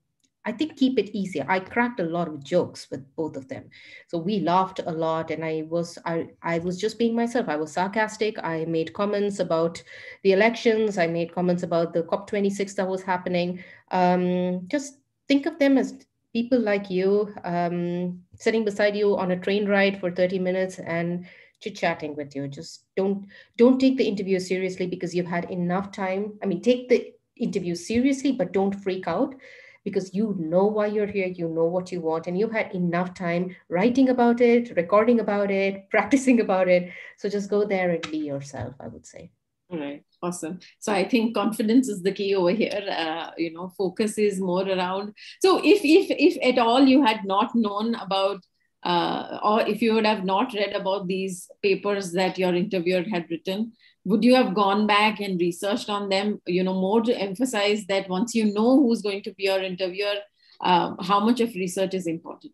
I think keep it easy. I cracked a lot of jokes with both of them. So we laughed a lot and I was I, I was just being myself. I was sarcastic. I made comments about the elections. I made comments about the COP26 that was happening. Um, just think of them as people like you um, sitting beside you on a train ride for 30 minutes and chit-chatting with you. Just don't don't take the interview seriously because you've had enough time. I mean, take the interview seriously, but don't freak out because you know why you're here, you know what you want, and you've had enough time writing about it, recording about it, practicing about it. So just go there and be yourself, I would say. All right, awesome. So I think confidence is the key over here. Uh, you know, focus is more around. So if if if at all you had not known about uh, or if you would have not read about these papers that your interviewer had written would you have gone back and researched on them you know more to emphasize that once you know who's going to be your interviewer uh, how much of research is important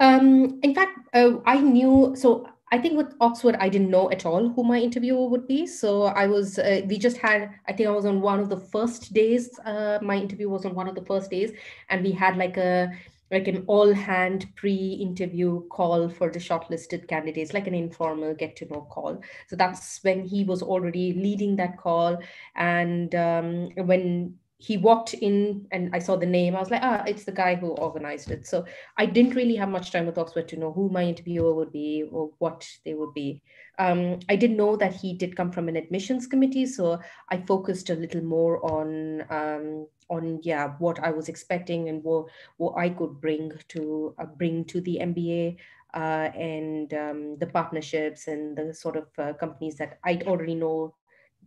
um, in fact uh, i knew so I think with Oxford, I didn't know at all who my interviewer would be. So I was, uh, we just had, I think I was on one of the first days. Uh, my interview was on one of the first days, and we had like a like an all hand pre interview call for the shortlisted candidates, like an informal get to know call. So that's when he was already leading that call. And um, when he walked in and I saw the name. I was like, ah, it's the guy who organized it. So I didn't really have much time with Oxford to know who my interviewer would be or what they would be. Um, I did know that he did come from an admissions committee, so I focused a little more on um, on yeah what I was expecting and what what I could bring to uh, bring to the MBA. Uh, and um, the partnerships and the sort of uh, companies that I'd already know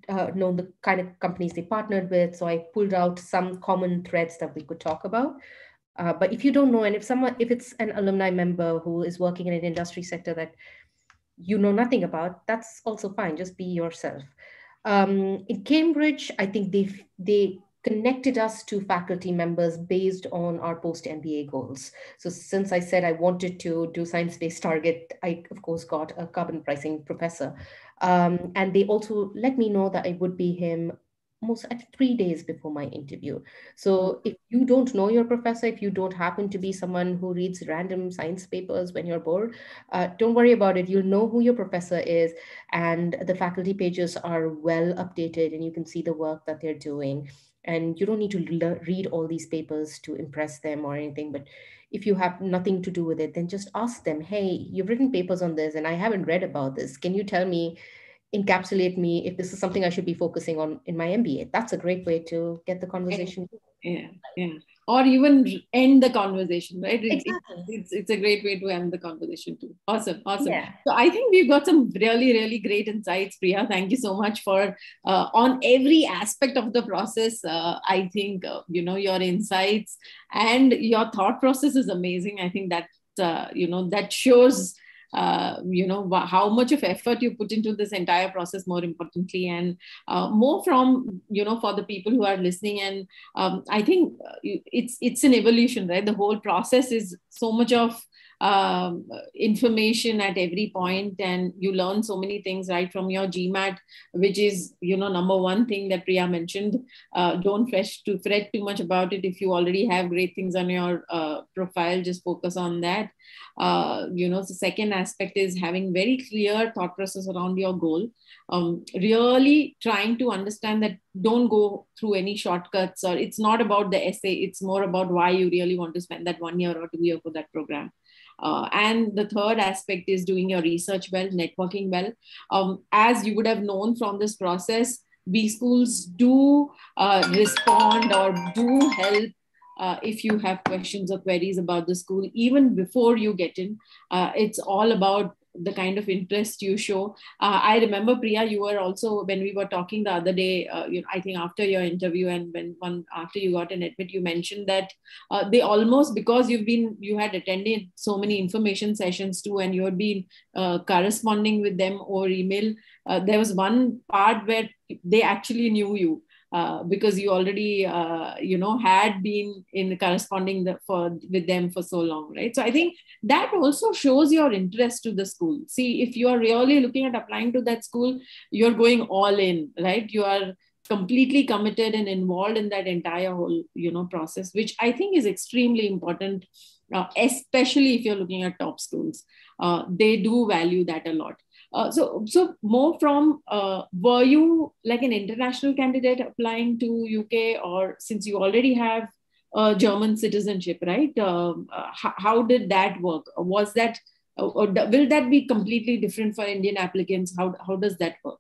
uh, know the kind of companies they partnered with. So I pulled out some common threads that we could talk about. Uh, but if you don't know, and if someone, if it's an alumni member who is working in an industry sector that you know nothing about, that's also fine. Just be yourself. Um, in Cambridge, I think they they connected us to faculty members based on our post MBA goals. So since I said I wanted to do science-based target, I of course got a carbon pricing professor. Um, and they also let me know that it would be him almost at three days before my interview. So if you don't know your professor, if you don't happen to be someone who reads random science papers when you're bored, uh, don't worry about it. You'll know who your professor is, and the faculty pages are well updated, and you can see the work that they're doing and you don't need to read all these papers to impress them or anything but if you have nothing to do with it then just ask them hey you've written papers on this and i haven't read about this can you tell me encapsulate me if this is something i should be focusing on in my mba that's a great way to get the conversation yeah yeah or even end the conversation, right? It's, exactly. it's, it's, a great way to end the conversation too. Awesome, awesome. Yeah. So I think we've got some really, really great insights, Priya. Thank you so much for uh, on every aspect of the process. Uh, I think uh, you know your insights and your thought process is amazing. I think that uh, you know that shows uh, you know how much of effort you put into this entire process more importantly and uh, more from you know for the people who are listening. And um, i think uh, it's it's an evolution right? The whole process is so much of um, information at every point and you learn so many things right from your gmat which is you know number one thing that priya mentioned. Uh, don't fresh to fret too much about it. If you already have great things on your uh, profile just focus on that. Uh, you know the second aspect is having very clear thought process around your goal. Um, really trying to understand that don't go through any shortcuts or it's not about the essay. It's more about why you really want to spend that one year or two year for that program uh, and the third aspect is doing your research well, networking well. Um, as you would have known from this process, B schools do uh, respond or do help uh, if you have questions or queries about the school, even before you get in. Uh, it's all about the kind of interest you show. Uh, I remember Priya, you were also when we were talking the other day. Uh, you know, I think after your interview and when one after you got an admit, you mentioned that uh, they almost because you've been you had attended so many information sessions too, and you had been uh, corresponding with them over email. Uh, there was one part where they actually knew you uh, because you already uh, you know had been in corresponding the, for with them for so long right? So i think that also shows your interest to the school. See if you are really looking at applying to that school you're going all in right? You are completely committed and involved in that entire whole you know process which i think is extremely important uh, especially if you're looking at top schools. Uh, they do value that a lot uh, so, so more from uh, were you like an international candidate applying to UK, or since you already have uh, German citizenship, right? Um, uh, how, how, did that work? Was that or will that be completely different for Indian applicants? How how does that work?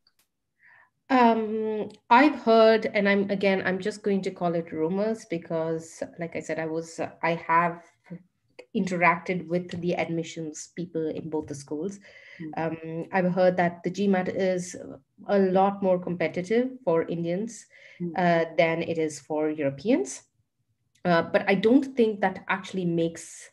Um, I've heard, and I'm again, I'm just going to call it rumors because, like I said, I was, I have interacted with the admissions people in both the schools. Mm-hmm. Um, I've heard that the GMAT is a lot more competitive for Indians mm-hmm. uh, than it is for Europeans. Uh, but I don't think that actually makes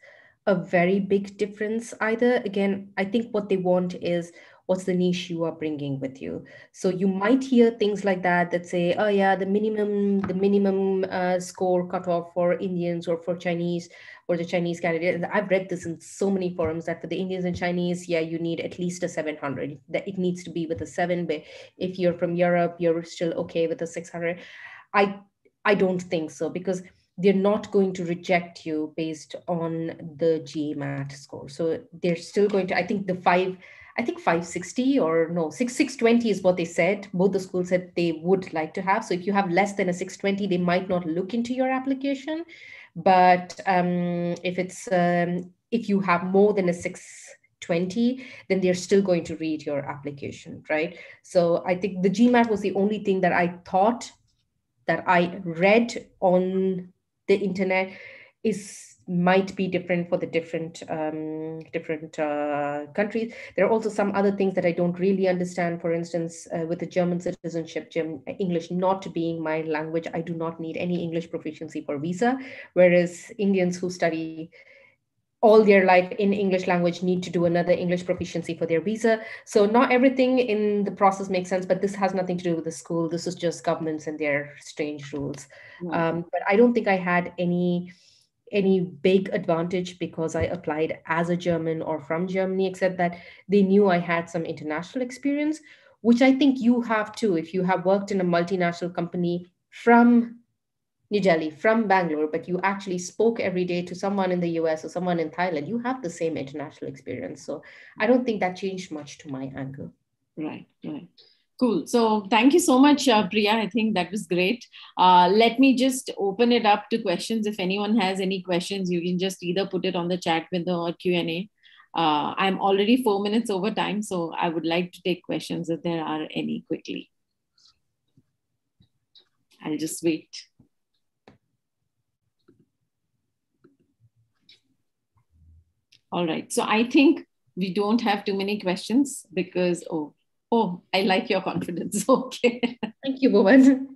a very big difference either. Again, I think what they want is what's the niche you are bringing with you. So you might hear things like that that say oh yeah the minimum the minimum uh, score cutoff for indians or for chinese or the chinese candidate. I've read this in so many forums that for the indians and chinese yeah you need at least a 700 that it needs to be with a 7 but if you're from europe you're still okay with a 600 i i don't think so because they're not going to reject you based on the GMAT score. So they're still going to, I think the five, I think 560 or no, 6, 620 is what they said. Both the schools said they would like to have. So if you have less than a 620, they might not look into your application. But um, if it's, um, if you have more than a 620, then they're still going to read your application, right? So I think the GMAT was the only thing that I thought that I read on the internet is might be different for the different um, different uh, countries. There are also some other things that I don't really understand. For instance, uh, with the German citizenship, German, English not being my language, I do not need any English proficiency for visa. Whereas Indians who study all their life in English language need to do another English proficiency for their visa. So not everything in the process makes sense, but this has nothing to do with the school. This is just governments and their strange rules. Um, but I don't think I had any any big advantage because I applied as a German or from Germany, except that they knew I had some international experience, which I think you have too. If you have worked in a multinational company from New Delhi, from Bangalore, but you actually spoke every day to someone in the US or someone in Thailand, you have the same international experience. So I don't think that changed much to my angle. Right, right. Cool. So thank you so much, uh, Priya. I think that was great. Uh, let me just open it up to questions. If anyone has any questions, you can just either put it on the chat window or Q&A. Uh, I'm already four minutes over time, so I would like to take questions if there are any quickly. I'll just wait. All right. So I think we don't have too many questions because, oh, oh, I like your confidence. Okay. Thank you, Bhuvan.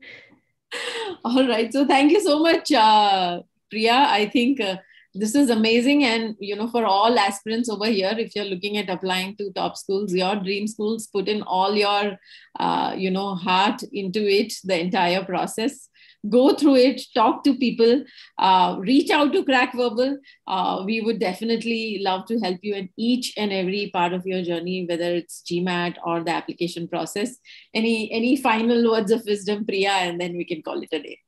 All right. So thank you so much, uh, Priya. I think uh, this is amazing. And, you know, for all aspirants over here, if you're looking at applying to top schools, your dream schools, put in all your, uh, you know, heart into it, the entire process go through it, talk to people, uh, reach out to Crackverbal. Uh, we would definitely love to help you in each and every part of your journey, whether it's GMAT or the application process. Any any final words of wisdom, Priya, and then we can call it a day.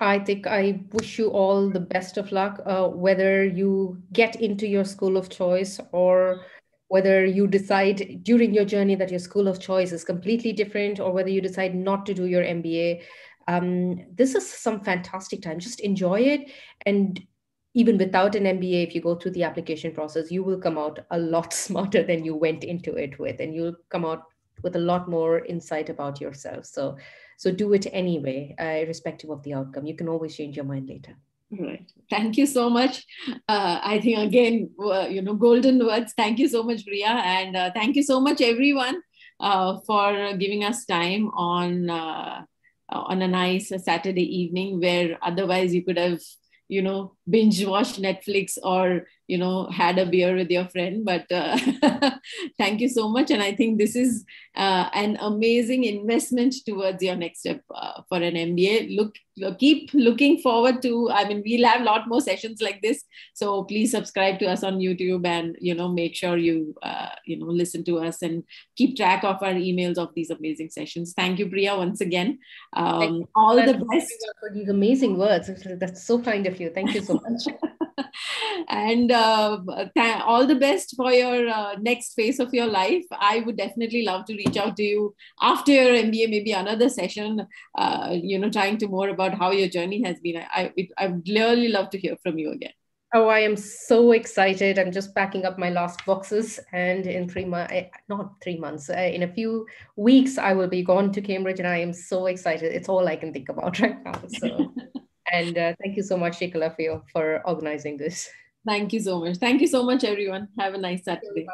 I think I wish you all the best of luck, uh, whether you get into your school of choice or whether you decide during your journey that your school of choice is completely different or whether you decide not to do your MBA um, this is some fantastic time. Just enjoy it. And even without an MBA, if you go through the application process, you will come out a lot smarter than you went into it with, and you'll come out with a lot more insight about yourself. So, so do it anyway, uh, irrespective of the outcome. You can always change your mind later. Right. Thank you so much. Uh, I think again, uh, you know, golden words. Thank you so much, Priya, and uh, thank you so much, everyone, uh, for giving us time on uh, on a nice Saturday evening where otherwise you could have, you know, binge watched Netflix or you know had a beer with your friend but uh, thank you so much. And i think this is uh, an amazing investment towards your next step uh, for an mba look keep looking forward to i mean we'll have a lot more sessions like this. So please subscribe to us on youtube and you know make sure you uh, you know listen to us and keep track of our emails of these amazing sessions. Thank you priya once again. Um, all the best. for these amazing words. That's so kind of you. Thank you so much. And uh, th- all the best for your uh, next phase of your life. I would definitely love to reach out to you after your MBA, maybe another session, uh, you know, trying to more about how your journey has been. I, I, I would really love to hear from you again. Oh, I am so excited. I'm just packing up my last boxes. And in three months, not three months, uh, in a few weeks, I will be gone to Cambridge. And I am so excited. It's all I can think about right now. So. And uh, thank you so much, Shikala, for, for organizing this. Thank you so much. Thank you so much, everyone. Have a nice Saturday.